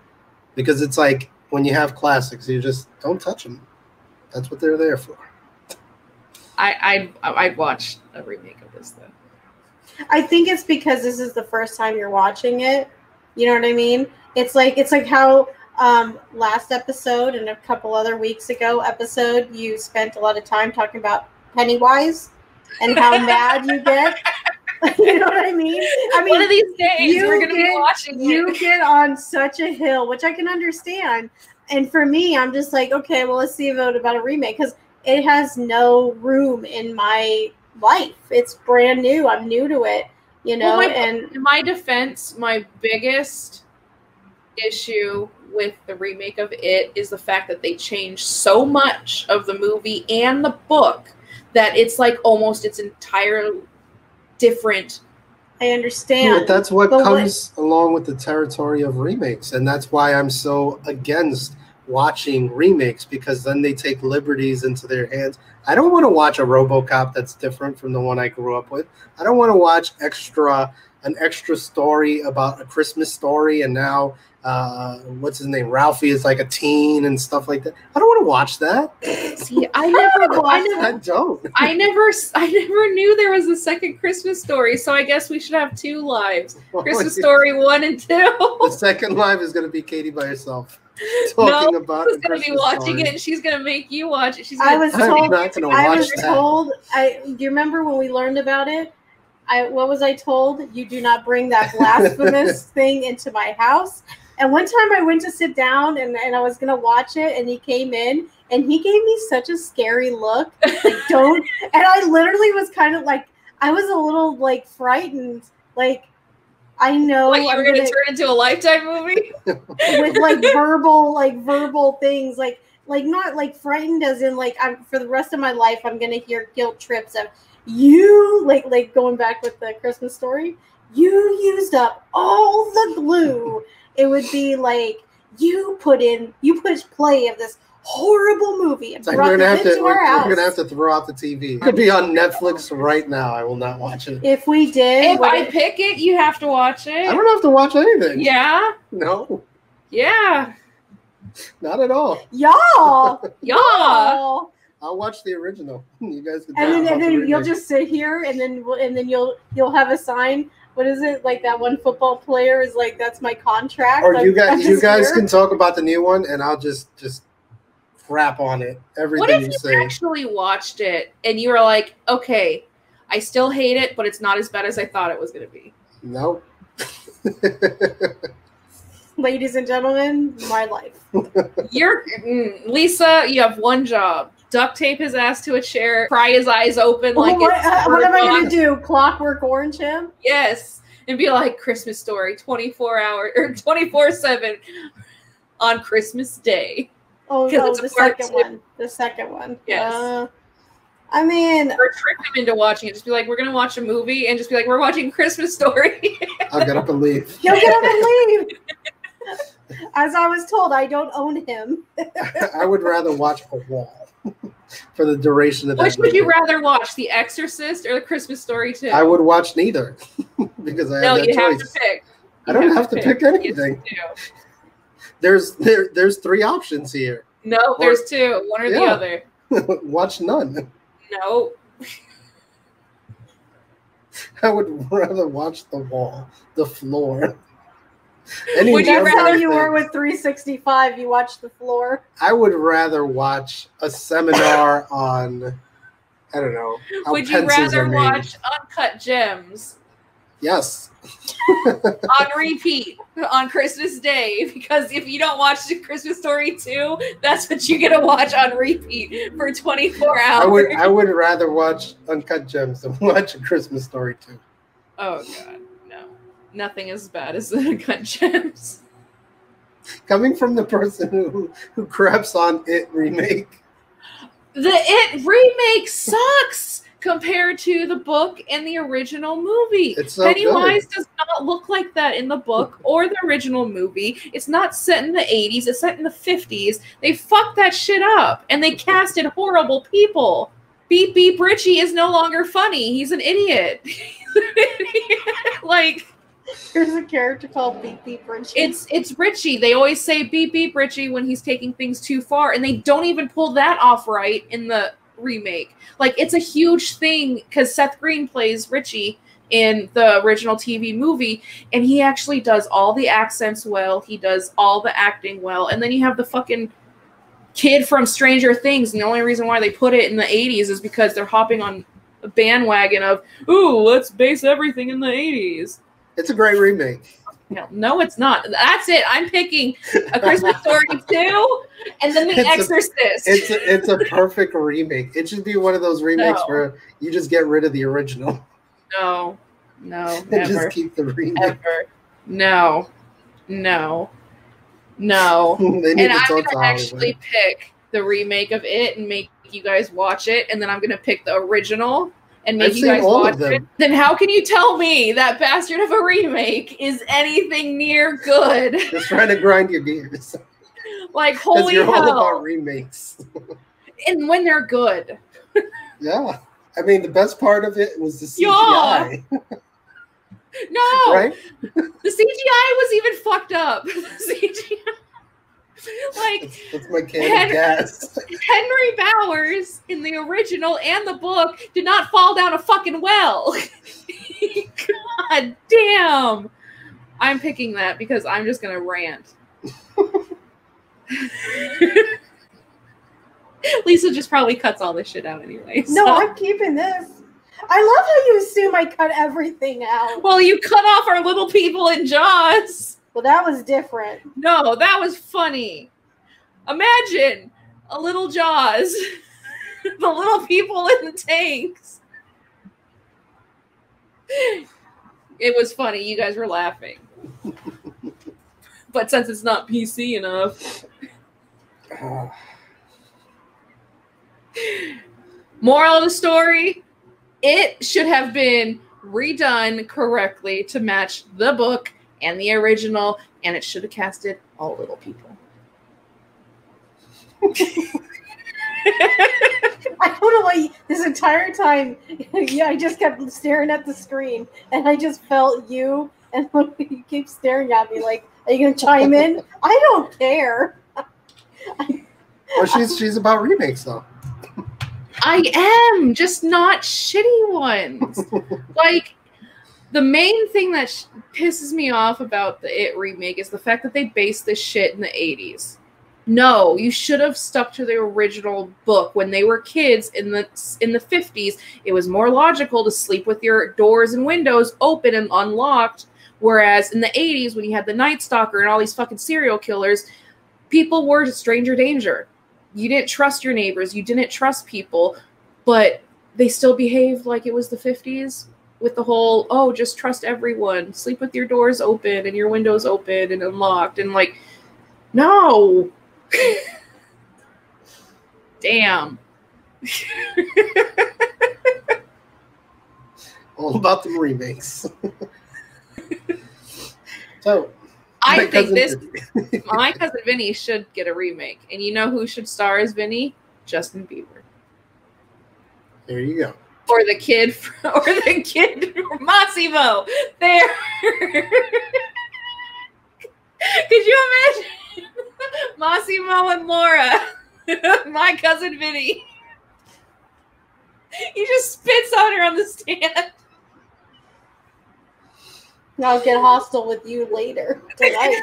Speaker 2: because it's like when you have classics, you just don't touch them. That's what they're there for.
Speaker 3: I I I'd watch a remake of this though.
Speaker 1: I think it's because this is the first time you're watching it. You know what I mean? It's like it's like how um last episode and a couple other weeks ago episode you spent a lot of time talking about Pennywise and how [LAUGHS] mad you get. [LAUGHS] you know what I mean? I mean
Speaker 3: One of these days
Speaker 1: you
Speaker 3: we're gonna be
Speaker 1: get-
Speaker 3: watching
Speaker 1: you get on such a hill, which I can understand. And for me, I'm just like, okay, well, let's see about about a remake because it has no room in my life. It's brand new. I'm new to it, you know.
Speaker 3: Well, my-
Speaker 1: and
Speaker 3: In my defense, my biggest issue with the remake of it is the fact that they changed so much of the movie and the book that it's like almost its entire different.
Speaker 1: I understand.
Speaker 2: But that's what
Speaker 1: But what-
Speaker 2: comes along with the territory of remakes, and that's why I'm so against watching remakes because then they take liberties into their hands. I don't want to watch a RoboCop that's different from the one I grew up with. I don't want to watch extra an extra story about a Christmas story and now uh, what's his name? Ralphie is like a teen and stuff like that. I don't want to watch that. [LAUGHS]
Speaker 3: See, I never, [LAUGHS] I
Speaker 2: I don't.
Speaker 3: I never, I never knew there was a second Christmas story. So I guess we should have two lives: [LAUGHS] Christmas Story one and two.
Speaker 2: The second live is going to be Katie by herself [LAUGHS] talking about
Speaker 3: Who's
Speaker 2: the
Speaker 3: gonna be watching
Speaker 2: story.
Speaker 3: it, and she's gonna make you watch it. She's
Speaker 1: I
Speaker 3: gonna
Speaker 1: was
Speaker 2: I'm
Speaker 1: told. I was
Speaker 2: that.
Speaker 1: told. I. Do you remember when we learned about it? I. What was I told? You do not bring that [LAUGHS] blasphemous thing into my house. And one time I went to sit down and, and I was gonna watch it, and he came in and he gave me such a scary look. Like, [LAUGHS] don't. And I literally was kind of like, I was a little like frightened. Like, I know
Speaker 3: like you
Speaker 1: I'm
Speaker 3: were gonna
Speaker 1: gonna-
Speaker 3: turn into a lifetime movie. [LAUGHS]
Speaker 1: with like verbal like verbal things like like not like frightened as in like i'm for the rest of my life i'm gonna hear guilt trips of you like like going back with the christmas story you used up all the glue it would be like you put in you pushed play of this horrible movie and
Speaker 2: like
Speaker 1: brought
Speaker 2: we're gonna
Speaker 1: it
Speaker 2: have to we're,
Speaker 1: our house
Speaker 2: we're gonna have to throw out the TV. It could be on Netflix right now. I will not watch it.
Speaker 1: if we did
Speaker 3: if I
Speaker 1: it-
Speaker 3: pick it, you have to watch it.
Speaker 2: I don't have to watch anything.
Speaker 3: Yeah,
Speaker 2: No,
Speaker 3: yeah,
Speaker 2: not at all.
Speaker 1: y'all [LAUGHS] [LAUGHS] y'all.
Speaker 2: I'll watch the original. [LAUGHS] You guys can.
Speaker 1: and then
Speaker 2: about
Speaker 1: and
Speaker 2: the
Speaker 1: then you'll just sit here and then and then you'll you'll have a sign what is it like that one football player is like that's my contract
Speaker 2: Or
Speaker 1: I'm-
Speaker 2: you guys, you guys
Speaker 1: here.
Speaker 2: can talk about the new one, and I'll just just crap on it.
Speaker 3: What
Speaker 2: Everything
Speaker 3: if
Speaker 2: you
Speaker 3: you
Speaker 2: say.
Speaker 3: actually watched it and you were like, okay, I still hate it, but it's not as bad as I thought it was gonna be.
Speaker 2: No. [LAUGHS]
Speaker 1: ladies and gentlemen my life [LAUGHS]
Speaker 3: You're mm, Lisa. You have one job: duct tape his ass to a chair, pry his eyes open like
Speaker 1: what,
Speaker 3: it's
Speaker 1: uh, what am i gonna do clockwork orange him
Speaker 3: Yes, and be like Christmas story 24 hour or 24 7 on Christmas Day.
Speaker 1: Oh [LAUGHS]
Speaker 3: 'Cause
Speaker 1: no,
Speaker 3: it's
Speaker 1: the second
Speaker 3: two.
Speaker 1: one. The second one.
Speaker 3: Yes.
Speaker 1: Uh, I mean,
Speaker 3: Or trick them into watching it. Just be like, we're gonna watch a movie and just be like, we're watching Christmas story.
Speaker 2: I'll get up and leave.
Speaker 1: he'll get up and leave. As I was told, I don't own him. [LAUGHS]
Speaker 2: I would rather watch a wall [LAUGHS] for the duration of that.
Speaker 3: Which would you rather watch, The Exorcist or The Christmas Story 2?
Speaker 2: I would watch neither because I
Speaker 3: no,
Speaker 2: have that
Speaker 3: you have to pick.
Speaker 2: I
Speaker 3: You
Speaker 2: don't have to pick anything.
Speaker 3: Yes, you do.
Speaker 2: There's there there's three options here.
Speaker 3: No, there's two. One or the other. [LAUGHS]
Speaker 2: watch none.
Speaker 3: No. [LAUGHS]
Speaker 2: I would rather watch the wall, the floor. [LAUGHS] Any
Speaker 3: Would you
Speaker 2: rather
Speaker 1: That's you were with 365. You watch the floor.
Speaker 2: I would rather watch a seminar on I don't know.
Speaker 3: Would you rather watch Uncut Gems
Speaker 2: Yes. [LAUGHS]
Speaker 3: on repeat on Christmas Day? [LAUGHS] Because if you don't watch the Christmas Story 2, that's what you get to watch on repeat for 24 hours.
Speaker 2: I would I would rather watch Uncut Gems than [LAUGHS] watch a Christmas story too.
Speaker 3: Oh god, no. Nothing as bad as Uncut Gems.
Speaker 2: Coming from the person who who craps on it remake.
Speaker 3: The It remake sucks compared to the book and the original movie.
Speaker 2: It's so
Speaker 3: Pennywise does not look like that in the book or the original movie. It's not set in the 80s, it's set in the 50s. They fucked that shit up and they casted horrible people. Beep Beep Richie is no longer funny. He's an idiot. He's an idiot. like
Speaker 1: There's a character called Beep Beep Richie.
Speaker 3: it's it's Richie. They always say beep beep Richie when he's taking things too far, and they don't even pull that off right in the remake. Like it's a huge thing because Seth Green plays Richie in the original TV movie, and he actually does all the accents well. He does all the acting well, and then you have the fucking kid from Stranger Things, and the only reason why they put it in the '80s is because they're hopping on a bandwagon of ooh, let's base everything in the '80s.
Speaker 2: It's a great remake.
Speaker 3: No, no, it's not. That's it. I'm picking a Christmas Story [LAUGHS] too, and then The
Speaker 2: It's a-
Speaker 3: Exorcist.
Speaker 2: It's a, it's a perfect remake. It should be one of those remakes
Speaker 3: No.
Speaker 2: where you just get rid of the original
Speaker 3: no, no, [LAUGHS] never,
Speaker 2: just keep the remake.
Speaker 3: ever. No, no, no. [LAUGHS] And I'm going
Speaker 2: to
Speaker 3: actually pick the remake of it and make you guys watch it. And then I'm going to pick the original and make
Speaker 2: I've
Speaker 3: you guys
Speaker 2: all
Speaker 3: watch it. Then how can you tell me that bastard of a remake is anything near good? [LAUGHS]
Speaker 2: Just trying to grind your gears [LAUGHS]
Speaker 3: like,
Speaker 2: because
Speaker 3: holy
Speaker 2: you're all
Speaker 3: hell.
Speaker 2: about remakes. [LAUGHS]
Speaker 3: and when they're good.
Speaker 2: Yeah, I mean the best part of it was the
Speaker 3: Yeah.
Speaker 2: CGI,
Speaker 3: No,
Speaker 2: right?
Speaker 3: the CGI was even fucked up. The CGI, [LAUGHS] like
Speaker 2: That's, that's my can
Speaker 3: Hen-
Speaker 2: gas. [LAUGHS]
Speaker 3: Henry Bowers in the original and the book did not fall down a fucking well. [LAUGHS] God damn. I'm picking that because I'm just gonna rant. Lisa just probably cuts all this shit out anyway.
Speaker 1: no,
Speaker 3: so-
Speaker 1: I'm keeping this. I love how you assume I cut everything out.
Speaker 3: Well, you cut off our little people in Jaws.
Speaker 1: Well, that was different.
Speaker 3: No, that was funny. Imagine a little Jaws, [LAUGHS] the little people in the tanks. It was funny. You guys were laughing. But since it's not PC enough, moral of the story it should have been redone correctly to match the book and the original, and it should have casted all little people. [LAUGHS]
Speaker 1: I don't know why this entire time, [LAUGHS] yeah, I just kept staring at the screen, and I just felt you, and [LAUGHS] you keep staring at me like, "Are you gonna chime in?" I don't care.
Speaker 2: Well, she's she's about remakes though.
Speaker 3: I am just not shitty ones. like the main thing that sh- pisses me off about the It remake is the fact that they based this shit in the 80s. No, you should have stuck to the original book when they were kids in the in the 50s. It was more logical to sleep with your doors and windows open and unlocked whereas in the 80s when you had the Night Stalker and all these fucking serial killers, people were stranger danger. You didn't trust your neighbors, you didn't trust people, but they still behaved like it was the 50s with the whole oh just trust everyone. Sleep with your doors open and your windows open and unlocked and like no. [LAUGHS] Damn. [LAUGHS]
Speaker 2: All about the remakes. [LAUGHS] so,
Speaker 3: i think this my cousin vinny should get a remake. And you know who should star as vinny? Justin bieber.
Speaker 2: There you go.
Speaker 3: Or the kid [LAUGHS] or the kid massimo there [LAUGHS] could you imagine [LAUGHS] massimo and laura my cousin vinny he just spits on her on the stand
Speaker 1: I'll get hostile with you later tonight.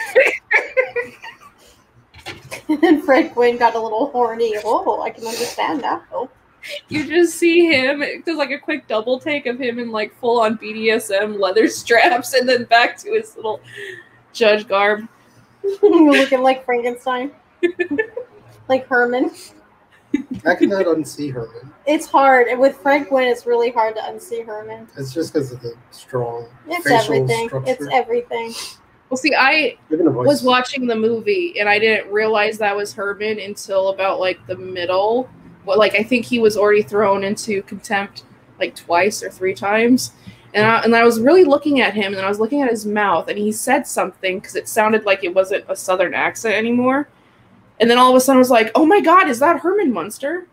Speaker 1: and Fred Gwynne got a little horny. Oh, I can understand that. Oh.
Speaker 3: You just see him there's like a quick double take of him in like full on bdsm leather straps and then back to his little judge garb
Speaker 1: looking like Frankenstein. [LAUGHS] like Herman.
Speaker 2: I cannot unsee Herman.
Speaker 1: It's hard. And with Frank Gwynne, it's really hard to unsee Herman.
Speaker 2: It's just because of the strong
Speaker 1: It's
Speaker 2: facial
Speaker 1: everything.
Speaker 2: structure.
Speaker 1: It's everything.
Speaker 3: well see i
Speaker 2: Even a voice.
Speaker 3: was watching the movie and I didn't realize that was Herman until about like the middle. Well, like I think he was already thrown into contempt like twice or three times. And I, and I was really looking at him and I was looking at his mouth and he said something because it sounded like it wasn't a southern accent anymore. And then all of a sudden I was like, "Oh my god, is that Herman Munster?"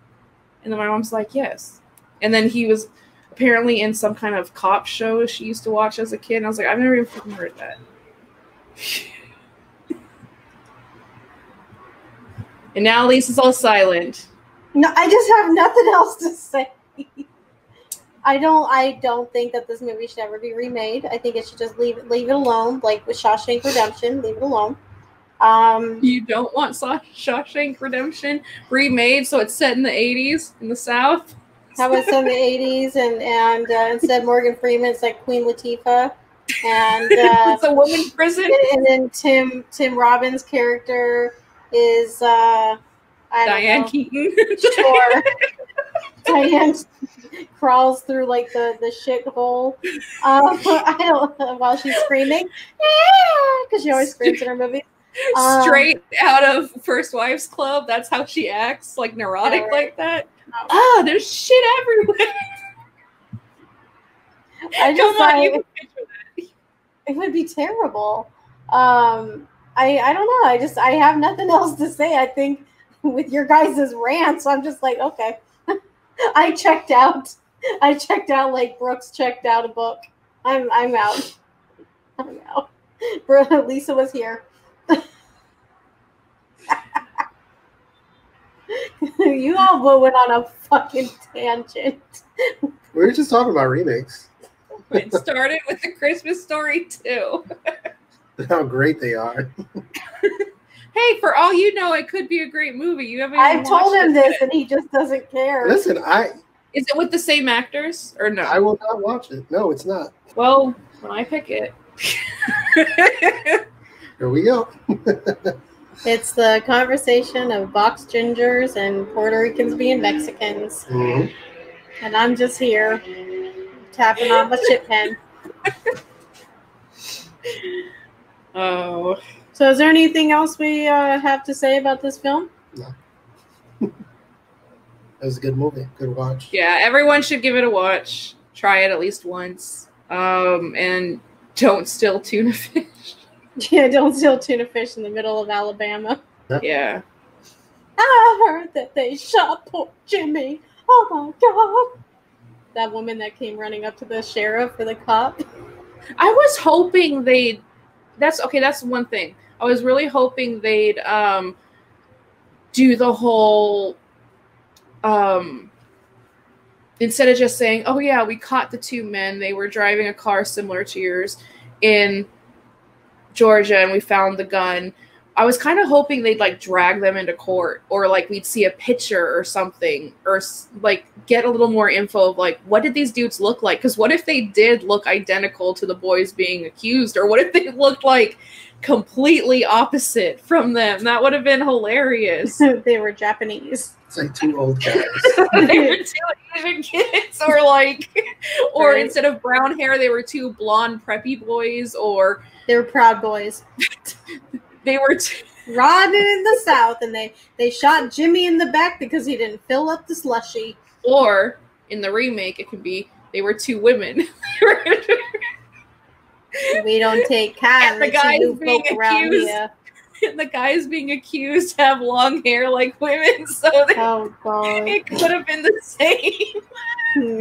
Speaker 3: And then my mom's like, "Yes." And then he was apparently in some kind of cop show she used to watch as a kid. And I was like, "I've never even heard that." [LAUGHS] And now Lisa's all silent.
Speaker 1: No, I just have nothing [LAUGHS] else to say. I don't. I don't think that this movie should ever be remade. I think it should just leave it, leave it alone, like with Shawshank Redemption. Leave it alone. Um,
Speaker 3: You don't want Shawshank Redemption remade, so it's set in the 80s in the South.
Speaker 1: how about some in the '80s and and uh, instead Morgan Freeman, it's like Queen Latifah, and [LAUGHS] uh,
Speaker 3: it's a woman prison.
Speaker 1: and then Tim Tim Robbins' character is uh,
Speaker 3: Diane
Speaker 1: know.
Speaker 3: Keaton. [LAUGHS] [LAUGHS]
Speaker 1: Sure. Diane crawls through like the the shit hole. Um, [LAUGHS] I don't while she's screaming because she always screams in her movies. Um,
Speaker 3: Straight out of First Wives Club. That's how she acts, like neurotic
Speaker 1: Alright.
Speaker 3: like that. Ah, there's shit everywhere.
Speaker 1: I just
Speaker 3: Come on, can that.
Speaker 1: it would be terrible. Um, I I don't know. I just I have nothing else to say. I think [LAUGHS] with your guys' rants, I'm just like okay. [LAUGHS] I checked out. I checked out like Brooks checked out a book. I'm I'm out. [LAUGHS] I'm out. Bro, Lisa was here. you all went on a fucking tangent.
Speaker 2: we were just talking about remakes.
Speaker 3: It started with the Christmas story too.
Speaker 2: How great they are.
Speaker 3: Hey, for all you know, it could be a great movie. You haven't. even
Speaker 1: I've told him this
Speaker 3: yet.
Speaker 1: and he just doesn't care.
Speaker 2: Listen, I
Speaker 3: Is it with the same actors or no?
Speaker 2: I will not watch it. No, it's not.
Speaker 3: well, when I pick it. [LAUGHS]
Speaker 2: Here we go. [LAUGHS]
Speaker 1: It's the conversation of box gingers and Puerto Ricans being Mexicans.
Speaker 2: Mhm.
Speaker 1: And I'm just here tapping on my chip pen. [LAUGHS]
Speaker 3: oh,
Speaker 1: So, is there anything else we uh, have to say about this film? No. [LAUGHS]
Speaker 2: it was a good movie. Good watch.
Speaker 3: yeah. Everyone should give it a watch. Try it at least once. Um, and don't steal tuna [LAUGHS] fish.
Speaker 1: Yeah, don't steal tuna fish in the middle of Alabama.
Speaker 3: yeah.
Speaker 1: I heard that they shot poor Jimmy. Oh my god. That woman that came running up to the sheriff or the cop.
Speaker 3: I was hoping they'd. That's okay. That's one thing. I was really hoping they'd um, do the whole. Um, instead of just saying, "Oh yeah, we caught the two men. They were driving a car similar to yours in Georgia, and we found the gun." I was kind of hoping they'd like drag them into court, or like we'd see a picture or something, or like get a little more info of like what did these dudes look like? Because what if they did look identical to the boys being accused, or what if they looked like completely opposite from them. That would have been hilarious. [LAUGHS]
Speaker 1: they were Japanese.
Speaker 2: It's like two old guys. [LAUGHS]
Speaker 3: they were two Asian kids, or like, or
Speaker 1: Right.
Speaker 3: instead of brown hair, they were two blonde preppy boys, or
Speaker 1: They were proud boys. [LAUGHS]
Speaker 3: they were two.
Speaker 1: Ron in the south, and they they shot Jimmy in the back because he didn't fill up the slushy.
Speaker 3: Or in the remake, it could be they were two women.
Speaker 1: We don't take [LAUGHS] kindly
Speaker 3: the guy
Speaker 1: to
Speaker 3: is
Speaker 1: you
Speaker 3: being accused. [LAUGHS] the guys being accused have long hair like women, [LAUGHS] so they,
Speaker 1: Oh god!
Speaker 3: it could have been the same.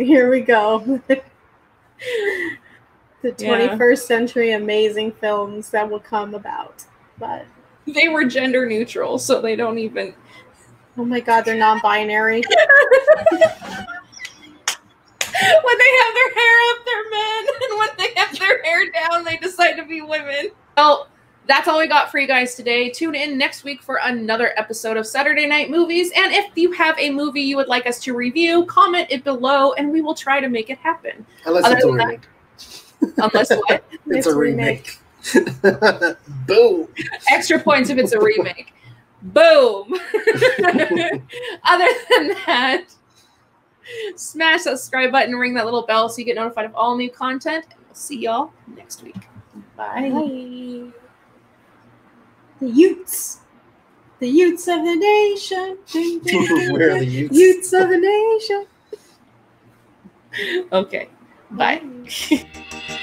Speaker 1: Here we go. the
Speaker 3: Yeah.
Speaker 1: 21st century amazing films that will come about. But
Speaker 3: They were gender neutral, so they don't even.
Speaker 1: oh my god, they're non-binary.
Speaker 3: when they have their hair up, they're men, they have their hair down, they decide to be women. Well, that's all we got for you guys today. Tune in next week for another episode of Saturday Night Movies. And if you have a movie you would like us to review, comment it below, and we will try to make it happen.
Speaker 2: Unless
Speaker 3: Other
Speaker 2: it's a
Speaker 3: than that-
Speaker 2: remake.
Speaker 3: Unless what? [LAUGHS]
Speaker 2: It's,
Speaker 1: It's
Speaker 2: a remake. [LAUGHS] Boom.
Speaker 3: Extra points if it's a remake. Boom. [LAUGHS] Other than that, smash that subscribe button, ring that little bell so you get notified of all new content. See y'all next week. Bye.
Speaker 1: Bye. The Utes. The Utes of the nation. [LAUGHS]
Speaker 2: Where are the. Utes?
Speaker 1: Utes of the nation.
Speaker 3: Okay. Bye. [LAUGHS]